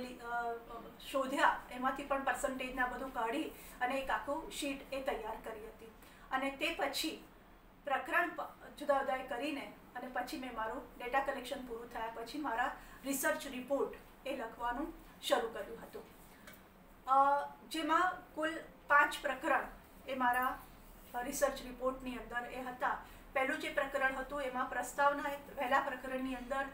શોધ્યા. એમાંથી પણ પર્સન્ટેજના બધું કાઢી અને એક આખું શીટ એ તૈયાર કરી હતી. અને તે પછી પ્રકરણ જુદા જુદા કરીને અને પછી મેં મારું ડેટા કલેક્શન પૂરું થયા પછી મારા રિસર્ચ રિપોર્ટ એ લખવાનું શરૂ કર્યું હતું. જેમાં કુલ પાંચ પ્રકરણ એ મારા રિસર્ચ રિપોર્ટની અંદર એ હતા. પહેલું જે પ્રકરણ હતું એમાં પ્રસ્તાવના એ, પહેલા પ્રકરણની અંદર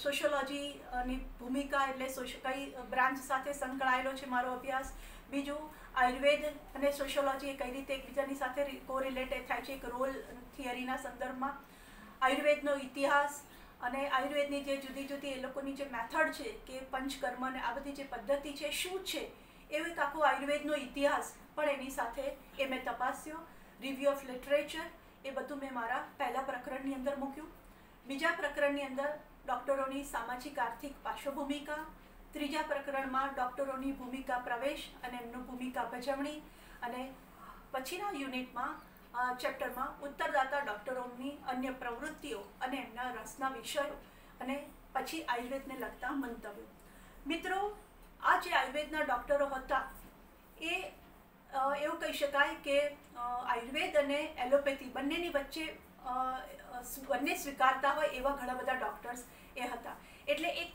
સોશિયોલોજીની ભૂમિકા એટલે કઈ બ્રાન્ચ સાથે સંકળાયેલો છે મારો અભ્યાસ. બીજું, આયુર્વેદ અને સોશિયોલોજી કઈ રીતે એકબીજાની સાથે કોરિલેટેડ થાય છે એક રોલ થિયરીના સંદર્ભમાં. આયુર્વેદનો ઇતિહાસ અને આયુર્વેદની જે જુદી જુદી એ લોકોની જે મેથડ છે કે પંચકર્મ અને આ બધી જે પદ્ધતિ છે શું છે, એવો એક આખો આયુર્વેદનો ઇતિહાસ પણ એની સાથે એ મેં તપાસ્યો. રિવ્યુ ઓફ લિટરેચર એ બધું મેં મારા પહેલા પ્રકરણની અંદર મૂક્યું. બીજા પ્રકરણની અંદર ડૉક્ટરોની સામાજિક આર્થિક પાર્શ્વભૂમિકા, ત્રીજા પ્રકરણમાં ડૉક્ટરોની ભૂમિકા પ્રવેશ અને એમનું ભૂમિકા ભજવણી અને પછીના યુનિટમાં ચેપ્ટરમાં ઉત્તરદાતા ડૉક્ટરોની અન્ય પ્રવૃત્તિઓ અને એમના રસના વિષયો અને પછી આયુર્વેદને લગતા મંતવ્યો. મિત્રો, આ જે આયુર્વેદના ડૉક્ટરો હતા, એ એવું કહી શકાય કે આયુર્વેદ અને એલોપેથી બંનેની વચ્ચે બંને સ્વીકારતા હોય એવા ઘણા બધા ડૉક્ટર્સ એ હતા. એટલે એક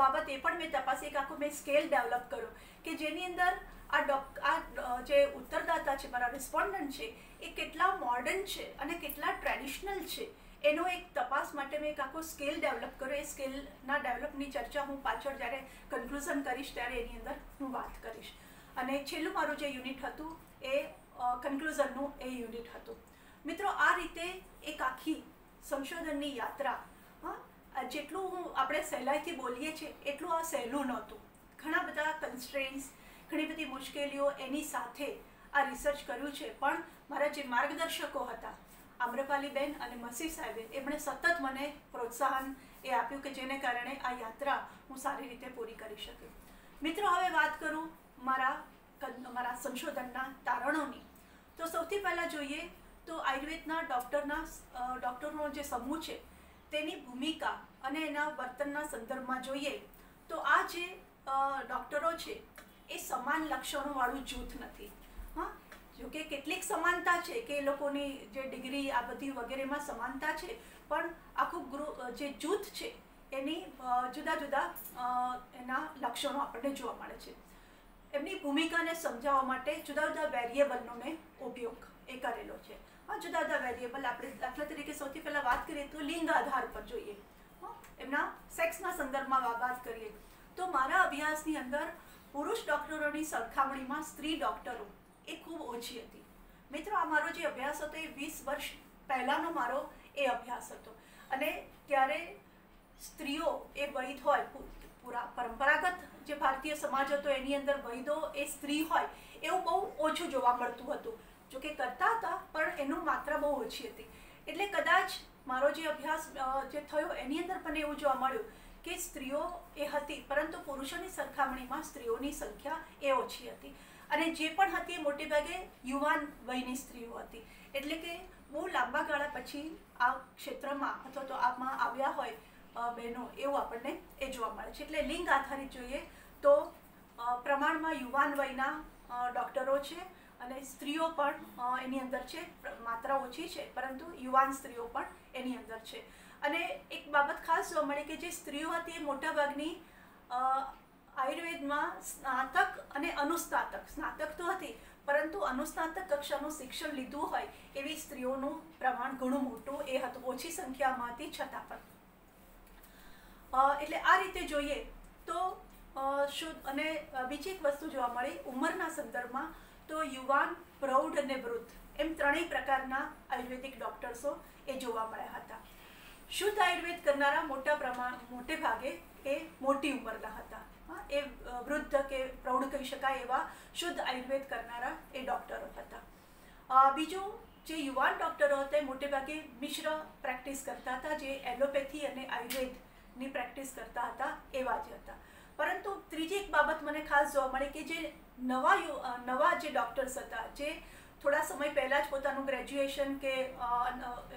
બાબત એ પણ મેં તપાસી, એક આખો મેં સ્કેલ ડેવલપ કર્યો કે જેની અંદર આ ડોક આ જે ઉત્તરદાતા છે, મારા રિસ્પોન્ડન્ટ છે, એ કેટલા મોડર્ન છે અને કેટલા ટ્રેડિશનલ છે, એનો એક તપાસ માટે મેં એક આખો સ્કેલ ડેવલપ કર્યો. એ સ્કેલના ડેવલપની ચર્ચા હું પાછળ જ્યારે કન્ક્લુઝન કરીશ ત્યારે એની અંદર હું વાત કરીશ. અને છેલ્લું મારું જે યુનિટ હતું એ કન્ક્લુઝનનું એ યુનિટ હતું. મિત્રો, આ રીતે એક આખી સંશોધનની યાત્રા. હા જેટલું આપણે સહેલાઈથી બોલીએ છીએ, એટલું આ સહેલું નહોતું. ઘણા બધા કન્સ્ટ્રેન્ટ્સ ઘણી બધી મુશ્કેલીઓ એની સાથે આ રિસર્ચ કર્યું છે. પણ મારા જે માર્ગદર્શકો હતા, આમ્રપાલીબેન અને મસી સાહેબે, એમણે સતત મને પ્રોત્સાહન એ આપ્યું કે જેને કારણે આ યાત્રા હું સારી રીતે પૂરી કરી શકી. મિત્રો, હવે વાત કરું મારા મારા સંશોધનના તારણોની. તો સૌથી પહેલાં જોઈએ તો આયુર્વેદના ડૉક્ટરના ડૉક્ટરનો જે સમૂહ છે, તેની ભૂમિકા અને એના વર્તનના સંદર્ભમાં જોઈએ તો આ જે ડૉક્ટરો છે, એ સમાન લક્ષણોવાળું જૂથ નથી. હા? જોકે કેટલીક સમાનતા છે કે એ લોકોની જે ડિગ્રી આ બધી વગેરેમાં સમાનતા છે, પણ આખું ગ્રુપ જે જૂથ છે, એની જુદા જુદા એના લક્ષણો આપણને જોવા મળે છે. એમની ભૂમિકાને સમજાવવા માટે જુદા જુદા વેરિયેબલનો મેં ઉપયોગ એ કરેલો છે. જુદા જુદા વેરિયેબલ આપણે દાખલા તરીકે સૌથી પહેલાં વાત કરીએ તો લિંગ આધાર પર જોઈએ. એમના સેક્સના સંદર્ભમાં વાત કરીએ. તો મારા અભ્યાસની અંદર પુરુષ ડૉક્ટરોની સરખામણીમાં સ્ત્રી ડૉક્ટરો એ ખૂબ ઓછી હતી. મિત્રો, આ મારો જે અભ્યાસ હતો એ વીસ વર્ષ પહેલાંનો મારો એ અભ્યાસ હતો. અને ત્યારે સ્ત્રીઓ એ વૈદ હોય પૂરા પરંપરાગત જે ભારતીય સમાજ હતો, એની અંદર વૈદો એ સ્ત્રી હોય, એવું બહુ ઓછું જોવા મળતું હતું. જો કે કરતા હતા, પણ એનું માત્રા બહુ ઓછી હતી. એટલે કદાચ મારો જે અભ્યાસ જે થયો એની અંદર પણ એવું જોવા મળ્યું કે સ્ત્રીઓ એ હતી, પરંતુ પુરુષોની સરખામણીમાં સ્ત્રીઓની સંખ્યા એ ઓછી હતી. અને જે પણ હતી એ મોટે ભાગે યુવાન વયની સ્ત્રીઓ હતી. એટલે કે બહુ લાંબા ગાળા પછી આ ક્ષેત્રમાં અથવા તો આમાં આવ્યા હોય બહેનો એવું આપણને એ જોવા મળે છે. એટલે લિંગ આધારિત જોઈએ તો પ્રમાણમાં યુવાન વયના ડૉક્ટરો છે અને સ્ત્રીઓ પણ એની અંદર છે, માત્રા ઓછી છે, પરંતુ યુવાન સ્ત્રીઓ પણ એની અંદર છે. અને એક બાબત ખાસ જોવા મળી કે જે સ્ત્રીઓ હતી એ મોટાભાગની આયુર્વેદમાં સ્નાતક અને અનુસ્નાતક. સ્નાતક તો હતી, પરંતુ અનુસ્નાતક કક્ષાનું શિક્ષણ લીધું હોય એવી સ્ત્રીઓનું પ્રમાણ ઘણું મોટું એ હતું, ઓછી સંખ્યામાં હતી છતાં પણ. એટલે આ રીતે જોઈએ તો શુદ્ધ અને બીજી એક વસ્તુ જોવા મળી, ઉંમરના સંદર્ભમાં તો યુવાન, પ્રૌઢ અને વૃદ્ધ, એમ ત્રણેય પ્રકારના આયુર્વેદિક ડોક્ટર્સો એ જોવા મળ્યા હતા. શુદ્ધ આયુર્વેદ કરનારા મોટા પ્રમાણ, મોટે ભાગે એ મોટી ઉંમરના હતા. એ વૃદ્ધ કે પ્રૌઢ કહી શકાય એવા શુદ્ધ આયુર્વેદ કરનારા એ ડૉક્ટરો હતા. બીજું, જે યુવાન ડૉક્ટરો હતા, એ મોટે ભાગે મિશ્ર પ્રેક્ટિસ કરતા હતા, જે એલોપેથી અને આયુર્વેદની પ્રેક્ટિસ કરતા હતા એવા જ હતા. પરંતુ ત્રીજી એક બાબત મને ખાસ જોવા મળી કે જે નવા નવા જે ડૉક્ટર્સ હતા, જે થોડા સમય પહેલાં જ પોતાનું ગ્રેજ્યુએશન કે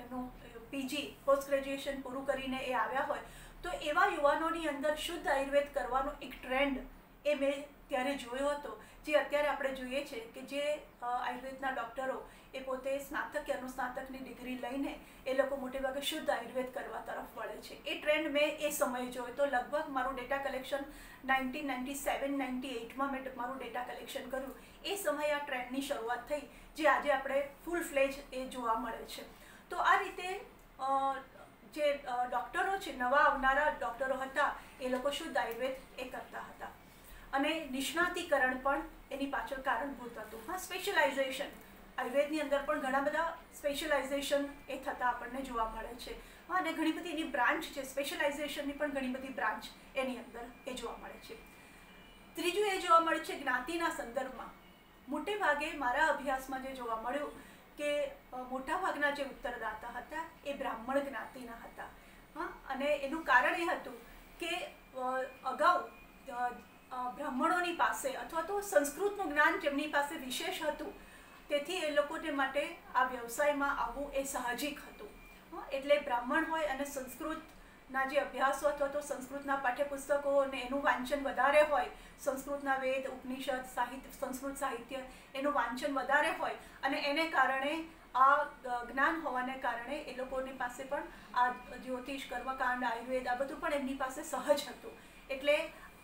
એનું પીજી પોસ્ટ ગ્રેજ્યુએશન પૂરું કરીને એ આવ્યા હોય, તો એવા યુવાનોની અંદર શુદ્ધ આયુર્વેદ કરવાનો એક ટ્રેન્ડ એ મેં ત્યારે જોયો હતો. જે અત્યારે આપણે જોઈએ છે કે જે આયુર્વેદના ડૉક્ટરો એ પોતે સ્નાતક કે અનુસ્નાતકની ડિગ્રી લઈને એ લોકો મોટે ભાગે શુદ્ધ આયુર્વેદ કરવા તરફ વળે છે. એ ટ્રેન્ડ મેં એ સમયે જોયો તો લગભગ મારું data collection nineteen ninety seven, ninety એઇટમાં મેં મારું ડેટા કલેક્શન કર્યું. એ સમયે આ ટ્રેન્ડની શરૂઆત થઈ, જે આજે આપણે ફૂલ ફ્લેજ એ જોવા મળે છે. તો આ રીતે જે ડૉક્ટરો છે, નવા આવનારા ડૉક્ટરો હતા, એ લોકો શુદ્ધ આયુર્વેદ એ કરતા હતા. અને નિષ્ણાતીકરણ પણ એની પાછળ કારણભૂત હતું હા સ્પેશિયલાઇઝેશન આયુર્વેદની અંદર પણ ઘણા બધા સ્પેશિયલાઇઝેશન એ થતા આપણને જોવા મળે છે. હા, અને ઘણી બધી એની બ્રાન્ચ છે સ્પેશિયલાઇઝેશનની પણ ઘણી બધી બ્રાન્ચ એની અંદર એ જોવા મળે છે. ત્રીજું એ જોવા મળે છે જ્ઞાતિના સંદર્ભમાં. મોટે ભાગે મારા અભ્યાસમાં જે જોવા મળ્યું કે મોટાભાગના જે ઉત્તરદાતા હતા એ બ્રાહ્મણ જ્ઞાતિના હતા. હા, અને એનું કારણ એ હતું કે અગાઉ બ્રાહ્મણોની પાસે અથવા તો સંસ્કૃતનું જ્ઞાન જેમની પાસે વિશેષ હતું, તેથી એ લોકોને માટે આ વ્યવસાયમાં આવવું એ સાહજિક હતું. એટલે બ્રાહ્મણ હોય અને સંસ્કૃતના જે અભ્યાસો અથવા તો સંસ્કૃતના પાઠ્યપુસ્તકો અને એનું વાંચન વધારે હોય, સંસ્કૃતના વેદ, ઉપનિષદ, સાહિત્ય, સંસ્કૃત સાહિત્ય એનું વાંચન વધારે હોય અને એને કારણે આ જ્ઞાન હોવાને કારણે એ લોકોની પાસે પણ આ જ્યોતિષ, કર્મકાંડ, આયુર્વેદ આ બધું પણ એમની પાસે સહજ હતું. એટલે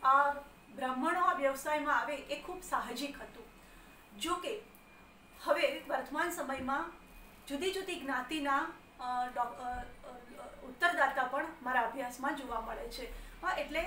આ બ્રાહ્મણો આ વ્યવસાયમાં આવે એ ખૂબ સાહજિક હતું. જો કે, હવે વર્તમાન સમયમાં જુદી જુદી જ્ઞાતિના ઉત્તરદાતા પણ મારા અભ્યાસમાં જોવા મળે છે. એટલે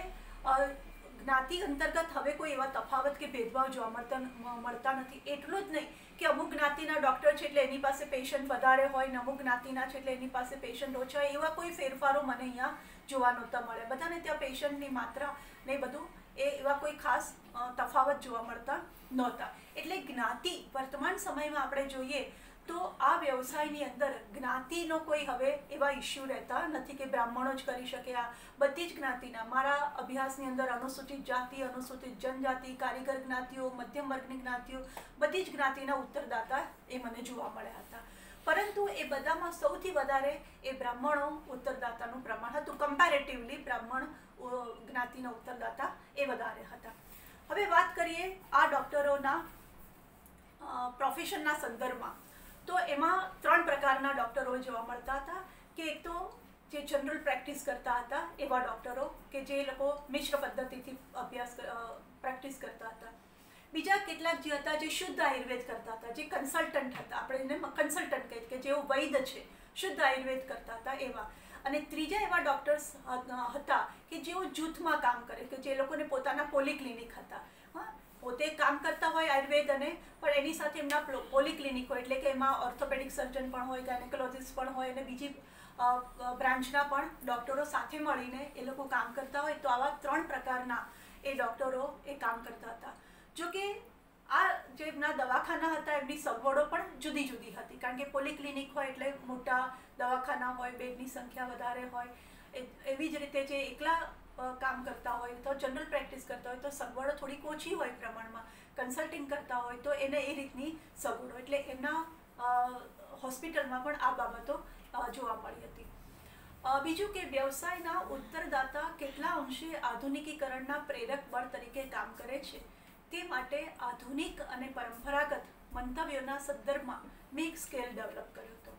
જ્ઞાતિ અંતર્ગત હવે કોઈ એવા તફાવત કે ભેદભાવ જોવા મળતા મળતા નથી. એટલું જ નહીં કે અમુક જ્ઞાતિના ડૉક્ટર છે એટલે એની પાસે પેશન્ટ વધારે હોય ને અમુક જ્ઞાતિના છે એટલે એની પાસે પેશન્ટ ઓછા એવા કોઈ ફેરફારો મને અહીંયા જોવા નહોતા મળે બધાને ત્યાં પેશન્ટની માત્રા ને બધું એ એવા કોઈ ખાસ તફાવત જોવા મળતા નહોતા. એટલે જ્ઞાતિ, વર્તમાન સમયમાં આપણે જોઈએ તો આ વ્યવસાયની અંદર જ્ઞાતિનો કોઈ હવે એવા ઇસ્યુ રહેતા નથી કે બ્રાહ્મણો જ કરી શકે આ બધી જ જ્ઞાતિના. મારા અભ્યાસની અંદર અનુસૂચિત જાતિ, અનુસૂચિત જનજાતિ, કારીગર જ્ઞાતિઓ, મધ્યમ વર્ગની જ્ઞાતિઓ, બધી જ જ્ઞાતિના ઉત્તરદાતા એ મને જોવા મળ્યા હતા. પરંતુ એ બધામાં સૌથી વધારે એ બ્રાહ્મણો ઉત્તરદાતાનું પ્રમાણ હતું. કમ્પેરેટિવલી બ્રાહ્મણ જ્ઞાતિના ઉત્તરદાતા એ વધારે હતા. હવે વાત કરીએ આ ડૉક્ટરોના પ્રોફેશનના સંદર્ભમાં. તો એમાં ત્રણ પ્રકારના ડૉક્ટરો જોવા મળતા હતા કે એક તો જે જનરલ પ્રેક્ટિસ કરતા હતા એવા ડૉક્ટરો કે જે લોકો મિશ્ર પદ્ધતિથી અભ્યાસ પ્રેક્ટિસ કરતા હતા. બીજા કેટલાક જે હતા જે શુદ્ધ આયુર્વેદ કરતા હતા, જે કન્સલ્ટન્ટ હતા, આપણે એને કન્સલ્ટન્ટ કહીએ કે જેઓ વૈદ છે, શુદ્ધ આયુર્વેદ કરતા હતા એવા. અને ત્રીજા એવા ડૉક્ટર્સ હતા કે જેઓ જૂથમાં કામ કરે, કે જે લોકોને પોતાના પોલિક્લિનિક હતા. હા, પોતે કામ કરતા હોય આયુર્વેદ અને પણ એની સાથે એમના પ્લો- પોલિક્લિનિક હોય એટલે કે એમાં ઓર્થોપેડિક સર્જન પણ હોય ગાયનેકોલોજીસ્ટ પણ હોય અને બીજી બ્રાન્ચના પણ ડૉક્ટરો સાથે મળીને એ લોકો કામ કરતા હોય, તો આવા ત્રણ પ્રકારના એ ડૉક્ટરો એ કામ કરતા હતા. જો કે આ જે એમના દવાખાના હતા એમની સગવડો પણ જુદી જુદી હતી. કારણ કે પોલિક્લિનિક હોય એટલે મોટા દવાખાના હોય, બેડની સંખ્યા વધારે હોય એવી જ રીતે જે એકલા કામ કરતા હોય, તો જનરલ પ્રેક્ટિસ કરતા હોય, તો સગવડો થોડીક ઓછી હોય પ્રમાણમાં. કન્સલ્ટિંગ કરતા હોય, તો એને એ રીતની સગવડો. એટલે એમના હોસ્પિટલમાં પણ આ બાબતો જોવા મળી હતી. બીજું કે વ્યવસાયના ઉત્તરદાતા કેટલા અંશે આધુનિકીકરણના પ્રેરક બળ તરીકે કામ કરે છે? તે માટે આધુનિક અને પરંપરાગત મંતવ્યોના સંદર્ભમાં મેં એક સ્કેલ ડેવલપ કર્યો હતો.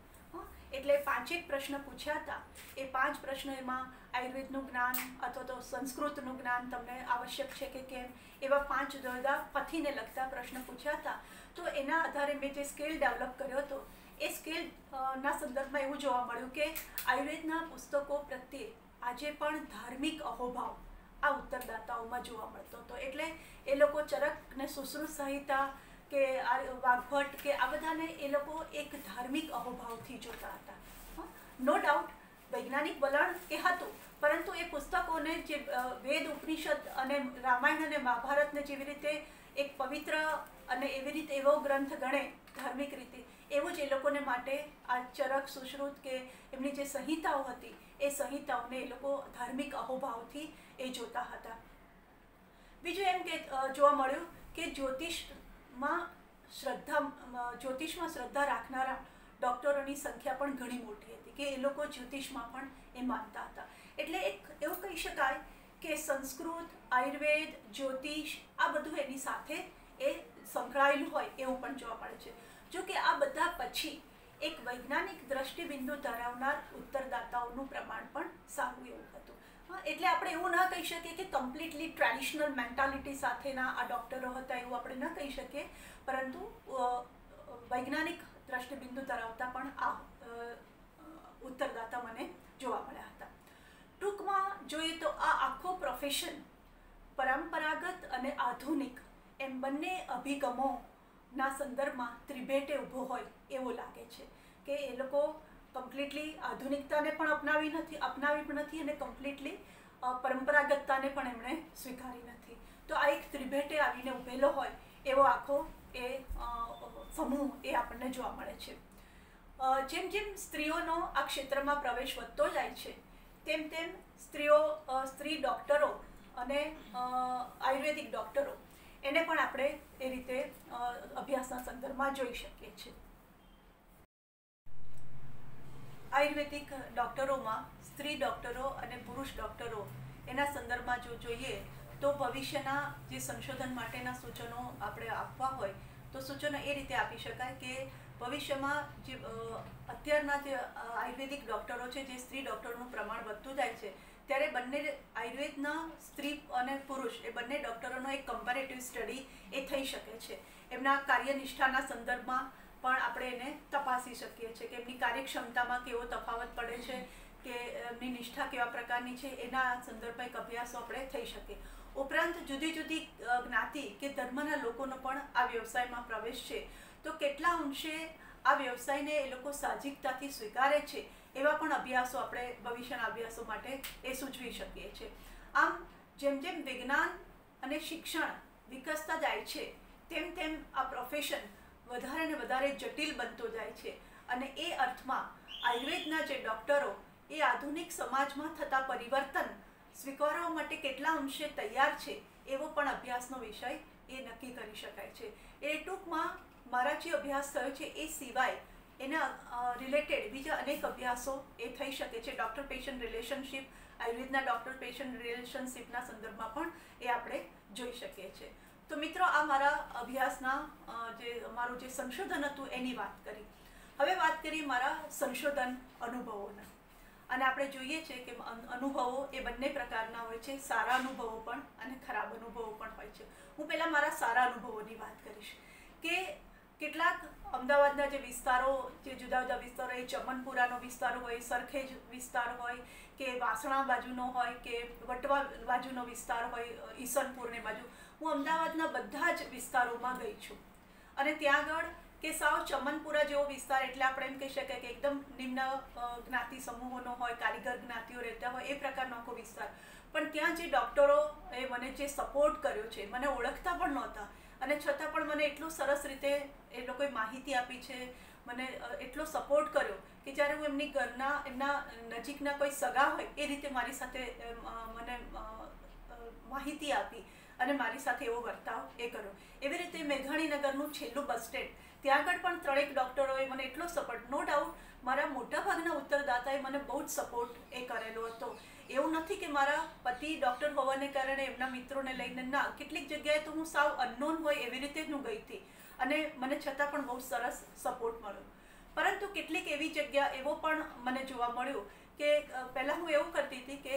એટલે પાંચેક પ્રશ્ન પૂછ્યા હતા. એ પાંચ પ્રશ્ન એમાં આયુર્વેદનું જ્ઞાન અથવા તો સંસ્કૃતનું જ્ઞાન તમને આવશ્યક છે કે કેમ? એવા પાંચ જુદા પથીને લગતા પ્રશ્ન પૂછ્યા હતા. તો એના આધારે મેં જે સ્કેલ ડેવલપ કર્યો હતો, એ સ્કેલ ના સંદર્ભમાં એવું જોવા મળ્યું કે આયુર્વેદના પુસ્તકો પ્રત્યે આજે પણ ધાર્મિક અહોભાવ આ ઉત્તરદાતાઓમાં જોવા મળતો હતો. એટલે એ લોકો ચરક ને સુશ્રુત સંહિતા કે આ વાઘભટ કે આ બધાને એ લોકો એક ધાર્મિક અહોભાવથી જોતા હતા. નો ડાઉટ વૈજ્ઞાનિક વલણ એ હતું, પરંતુ એ પુસ્તકોને જે વેદ, ઉપનિષદ અને રામાયણ અને મહાભારતને જેવી રીતે એક પવિત્ર અને એવી રીતે એવો ગ્રંથ ગણે ધાર્મિક રીતે, એવું જ એ લોકોને માટે આ ચરક, સુશ્રુત કે એમની જે સંહિતાઓ હતી, એ સંહિતાઓને એ લોકો ધાર્મિક અહોભાવથી એ જોતા હતા. બીજું એમ કે જોવા મળ્યું કે જ્યોતિષમાં શ્રદ્ધા જ્યોતિષમાં શ્રદ્ધા રાખનારા ડૉક્ટરોની સંખ્યા પણ ઘણી મોટી હતી કે એ લોકો જ્યોતિષમાં પણ એ માનતા હતા. એટલે એક એવું કહી શકાય કે સંસ્કૃત, આયુર્વેદ, જ્યોતિષ આ બધું એની સાથે એ સંકળાયેલું હોય એવું પણ જોવા મળે છે. જો કે આ બધા પછી એક વૈજ્ઞાનિક દ્રષ્ટિબિંદુ ધરાવનાર ઉત્તરદાતાઓનું પ્રમાણ પણ સારું એવું હતું. એટલે આપણે એવું ના કહી શકીએ કે કમ્પ્લીટલી ટ્રેડિશનલ મેન્ટાલિટી સાથેના આ ડૉક્ટરો હતા એવું આપણે ન કહી શકીએ. પરંતુ વૈજ્ઞાનિક દ્રષ્ટિબિંદુ ધરાવતા પણ આ ઉત્તરદાતા મને જોવા મળ્યા હતા. ટૂંકમાં જોઈએ તો આ આખો પ્રોફેશન પરંપરાગત અને આધુનિક એમ બંને અભિગમોના સંદર્ભમાં ત્રિભેટે ઊભો હોય એવું લાગે છે કે એ લોકો કમ્પ્લીટલી આધુનિકતાને પણ અપનાવી નથી, અપનાવી પણ નથી અને કમ્પ્લીટલી પરંપરાગતતાને પણ એમણે સ્વીકારી નથી. તો આ એક ત્રિભેટે આવીને ઊભેલો હોય, એવો આખો એ સમૂહ એ આપણને જોવા મળે છે. જેમ જેમ સ્ત્રીઓનો આ ક્ષેત્રમાં પ્રવેશ વધતો જાય છે, તેમ તેમ સ્ત્રીઓ સ્ત્રી ડૉક્ટરો અને આયુર્વેદિક ડૉક્ટરો એને પણ આપણે એ રીતે અભ્યાસના સંદર્ભમાં જોઈ શકીએ છીએ. આયુર્વેદિક ડૉક્ટરોમાં સ્ત્રી ડૉક્ટરો અને પુરુષ ડૉક્ટરો એના સંદર્ભમાં જો જોઈએ તો ભવિષ્યના જે સંશોધન માટેના સૂચનો આપણે આપવા હોય, તો સૂચનો એ રીતે આપી શકાય કે ભવિષ્યમાં જે અત્યારના જે આયુર્વેદિક ડૉક્ટરો છે, જે સ્ત્રી ડૉક્ટરોનું પ્રમાણ વધતું જાય છે, ત્યારે બંને આયુર્વેદના સ્ત્રી અને પુરુષ એ બંને ડૉક્ટરોનો એક કમ્પેરેટિવ સ્ટડી એ થઈ શકે છે. એમના કાર્યનિષ્ઠાના સંદર્ભમાં પણ આપણે એને તપાસી શકીએ છીએ કે એમની કાર્યક્ષમતામાં કેવો તફાવત પડે છે કે એમની નિષ્ઠા કેવા પ્રકારની છે, એના સંદર્ભમાં એક અભ્યાસો આપણે થઈ શકે. ઉપરાંત જુદી જુદી જ્ઞાતિ કે ધર્મના લોકોનો પણ આ વ્યવસાયમાં પ્રવેશ છે. તો કેટલા અંશે આ વ્યવસાયને એ લોકો સાહજિકતાથી સ્વીકારે છે, એવા પણ અભ્યાસો આપણે ભવિષ્યના અભ્યાસો માટે એ સૂચવી શકીએ છીએ. આમ, જેમ જેમ વિજ્ઞાન અને શિક્ષણ વિકસતા જાય છે, તેમ તેમ આ પ્રોફેશન વધારે ને વધારે જટિલ બનતો જાય છે. અને એ અર્થમાં આયુર્વેદના જે ડૉક્ટરો એ આધુનિક સમાજમાં થતા પરિવર્તન સ્વીકારવા માટે કેટલા અંશે તૈયાર છે, એવો પણ અભ્યાસનો વિષય એ નક્કી કરી શકાય છે. એ ટૂંકમાં મારા જે અભ્યાસ થયો છે, એ સિવાય એના રિલેટેડ બીજા અનેક અભ્યાસો એ થઈ શકે છે. ડૉક્ટર પેશન્ટ રિલેશનશિપ આયુર્વેદના ડૉક્ટર પેશન્ટ રિલેશનશિપના સંદર્ભમાં પણ એ આપણે જોઈ શકીએ છીએ. તો મિત્રો, આ મારા અભ્યાસના જે મારું જે સંશોધન હતું એની વાત કરી. હવે વાત કરીએ મારા સંશોધન અનુભવોના. અને આપણે જોઈએ છે કે અનુભવો એ બંને પ્રકારના હોય છે. સારા અનુભવો પણ અને ખરાબ અનુભવો પણ હોય છે. હું પહેલાં મારા સારા અનુભવોની વાત કરીશ. કે કેટલાક અમદાવાદના જે વિસ્તારો, જે જુદા જુદા વિસ્તારો, એ ચમનપુરાનો વિસ્તાર હોય, સરખેજ વિસ્તાર હોય, કે વાસણા બાજુનો હોય, કે વટવા બાજુનો વિસ્તાર હોય, ઈસનપુરને બાજુ. હું અમદાવાદના બધા જ વિસ્તારોમાં ગઈ છું. અને ત્યાં આગળ કે સાવ ચમનપુરા જેવો વિસ્તાર એટલે આપણે એમ કહી શકાય કે એકદમ નિમ્ન જ્ઞાતિ સમૂહોનો હોય, કારીગર જ્ઞાતિઓ રહેતા હોય, એ પ્રકારનો આખો વિસ્તાર. પણ ત્યાં જે ડૉક્ટરો એ મને જે સપોર્ટ કર્યો છે, મને ઓળખતા પણ નહોતા. અને છતાં પણ મને એટલું સરસ રીતે એ લોકોએ માહિતી આપી છે, મને એટલો સપોર્ટ કર્યો કે જ્યારે હું એમની ઘરના, એમના નજીકના કોઈ સગા હોય, એ રીતે મારી સાથે મને માહિતી આપી અને મારી સાથે એવો વર્તાવ એ કર્યો. એવી રીતે મેઘાણીનગરનું છેલ્લું બસ સ્ટેન્ડ ત્યાં આગળ પણ ત્રણેક ડૉક્ટરોએ મને એટલો સપોર્ટ, નો ડાઉટ મારા મોટાભાગના ઉત્તરદાતાએ મને બહુ જ સપોર્ટ એ કરેલો હતો. એવું નથી કે મારા પતિ ડૉક્ટર હોવાને કારણે એમના મિત્રોને લઈને ના, કેટલીક જગ્યાએ તો હું સાવ અનનોન હોય એવી રીતે જ હું ગઈ હતી અને મને છતાં પણ બહુ સરસ સપોર્ટ મળ્યો. પરંતુ કેટલીક એવી જગ્યા એવો પણ મને જોવા મળ્યો કે પહેલાં હું એવું કરતી હતી કે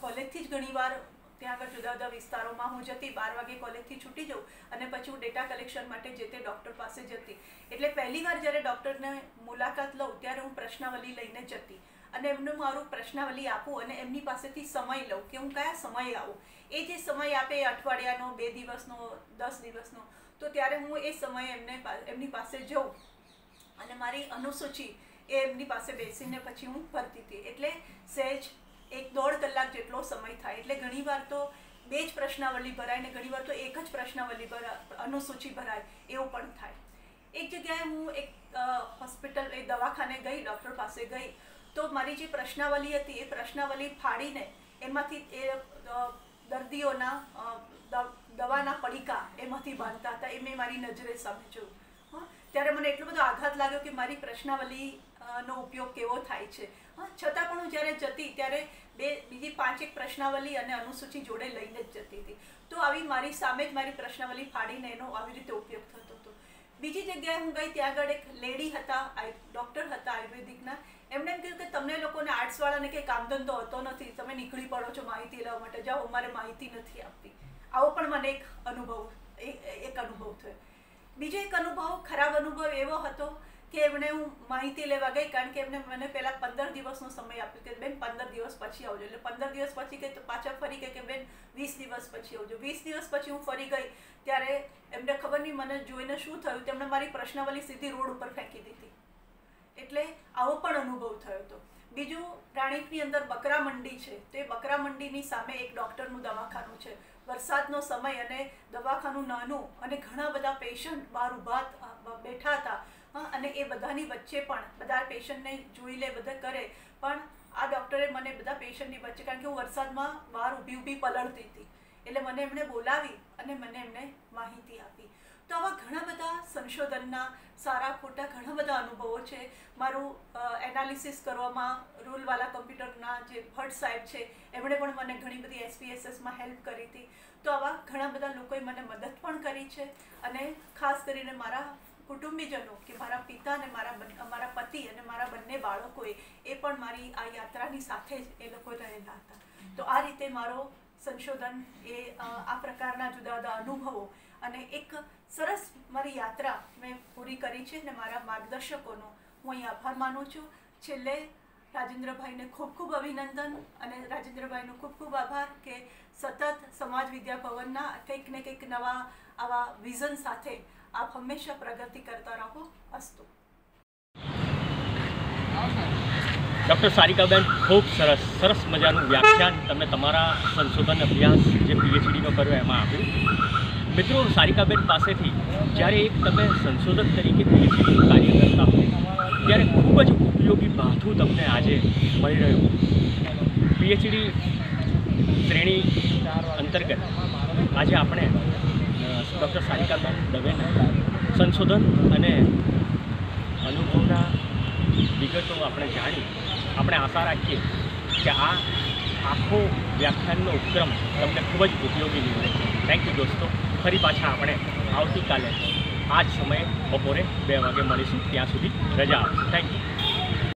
કોલેજથી જ ઘણીવાર ત્યાં આગળ જુદા જુદા વિસ્તારોમાં હું જતી બાર વાગે કોલેજથી છૂટી જાઉં અને પછી હું ડેટા કલેક્શન માટે જે તે ડૉક્ટર પાસે જતી. એટલે પહેલી વાર જ્યારે ડૉક્ટરને મુલાકાત લઉં ત્યારે હું પ્રશ્નાવલી લઈને જતી અને એમનું મારું પ્રશ્નાવલી આપું અને એમની પાસેથી સમય લઉં કે હું કયા સમય આવું. એ જે સમય આપે એ અઠવાડિયાનો, બે દિવસનો, દસ દિવસનો, તો ત્યારે હું એ સમયે એમને એમની પાસે જઉં અને મારી અનુસૂચિ એ એમની પાસે બેસીને પછી હું ભરતી હતી. એટલે સહેજ એક દોઢ કલાક જેટલો સમય થાય. એટલે ઘણીવાર તો બે જ પ્રશ્નાવલી ભરાય ને ઘણીવાર તો એક જ પ્રશ્નાવલી ભરાય અનુસૂચિ ભરાય એવું પણ થાય. એક જગ્યાએ હું એક હોસ્પિટલ એ દવાખાને ગઈ ડૉક્ટર પાસે ગઈ, તો મારી જે પ્રશ્નાવલી હતી, એ પ્રશ્નાવલી ફાડીને એમાંથી એ દર્દીઓના દવાના પડીકા એમાંથી બાંધતા હતા. એ મેં મારી નજરે સામે જોયું ત્યારે મને એટલો બધો આઘાત લાગ્યો કે મારી પ્રશ્નાવલી નો ઉપયોગ કેવો થાય છે. છતાં પણ હું જ્યારે જતી ત્યારે બે, બીજી પાંચેક પ્રશ્નાવલી અને અનુસૂચિ જોડે લઈને જ જતી હતી. તો આવી મારી સામે જ મારી પ્રશ્નાવલી ફાડીને એનો આવી રીતે ઉપયોગ થતો હતો. બીજી જગ્યાએ હું ગઈ ત્યાં આગળ એક લેડી હતા ડૉક્ટર હતા આયુર્વેદિકના. એમણે એમ કહ્યું કે તમને લોકોને આર્ટ્સવાળાને કંઈ કામ ધંધો હતો નથી. તમે નીકળી પડો છો માહિતી લેવા માટે. જાઓ અમારે માહિતી નથી આપતી. આવો પણ મને એક અનુભવ એક અનુભવ થયો. બીજો એક અનુભવ ખરાબ અનુભવ એવો હતો કે એમણે હું માહિતી લેવા ગઈ કારણ કે એમને મને પહેલાં પંદર દિવસનો સમય આપ્યો કે બેન પંદર દિવસ પછી આવજો. એટલે પંદર દિવસ પછી કે તો પાછા ફરી કે કે બેન વીસ દિવસ પછી આવજો. વીસ દિવસ પછી હું ફરી ગઈ ત્યારે એમને ખબર નહીં મને જોઈને શું થયું? તેમણે મારી પ્રશ્નાવલી સીધી રોડ ઉપર ફેંકી દીધી. એટલે આવો પણ અનુભવ થયો હતો. બીજું, રાણીપની અંદર બકરા મંડી છે. તો એ બકરા મંડીની સામે એક ડૉક્ટરનું દવાખાનું છે. વરસાદનો સમય અને દવાખાનું નાનું અને ઘણા બધા પેશન્ટ બહાર ઊભા બેઠા હતા. અને એ બધાની વચ્ચે પણ બધા પેશન્ટને જોઈ લે, બધા કરે. પણ આ ડૉક્ટરે મને બધા પેશન્ટની વચ્ચે, કારણ કે હું વરસાદમાં બહાર ઊભી ઊભી પલળતી હતી. એટલે મને એમણે બોલાવી અને મને એમણે માહિતી આપી. તો આવા ઘણા બધા સંશોધનના સારા, ખોટા ઘણા બધા અનુભવો છે. મારું એનાલિસિસ કરવામાં રૂલવાલા કમ્પ્યુટરના જે ભટ્ટ સાહેબ છે, એમણે પણ મને ઘણી બધી એસપીએસએસમાં હેલ્પ કરી હતી. તો આવા ઘણા બધા લોકોએ મને મદદ પણ કરી છે. અને ખાસ કરીને મારા કુટુંબીજનો કે મારા પિતા અને મારા મારા પતિ અને મારા બંને બાળકોએ એ પણ મારી આ યાત્રાની સાથે જ એ લોકો રહેલા હતા. તો આ રીતે મારો સંશોધન એ આ પ્રકારના જુદા જુદા અનુભવો અને એક સરસ મારી યાત્રા મેં પૂરી કરી છે અને મારા માર્ગદર્શકોનો હું અહીં આભાર માનું છું. છેલ્લે રાજેન્દ્રભાઈને ખૂબ ખૂબ અભિનંદન અને રાજેન્દ્રભાઈનો ખૂબ ખૂબ આભાર કે સતત સમાજ વિદ્યા ભવનના કંઈક ને કંઈક નવા આવા વિઝન સાથે આપ હંમેશા પ્રગતિ કરતા રહો. અસ્તુ. ડૉક્ટર સારિકાબેન, ખૂબ સરસ સરસ મજાનું વ્યાખ્યાન તમે તમારા સંશોધન અભ્યાસ જે પીએચડીનો કર્યો એમાં આપ્યું. મિત્રો, સારિકાબેન પાસેથી જ્યારે એક તમે સંશોધક તરીકે પીએચડીનું કાર્ય કરતા ત્યારે ખૂબ જ ઉપયોગી ભાથું તમને આજે મળી રહ્યું. પીએચડી શ્રેણી અંતર્ગત આજે આપણે ડૉક્ટર સારિકાબેન દવેના સંશોધન અને અનુભવના વિગતો આપણે જાણી, આપણે આશા રાખીએ કે આ આખો વ્યાખ્યાનનો ઉપક્રમ તમને ખૂબ જ ઉપયોગી નીવડે. થેન્ક યુ દોસ્તો. ફરી પાછા આપણે આવતીકાલે આ જ સમયે બપોરે બે વાગે મળીશું. ત્યાં સુધી રજા આવશે થેન્ક યુ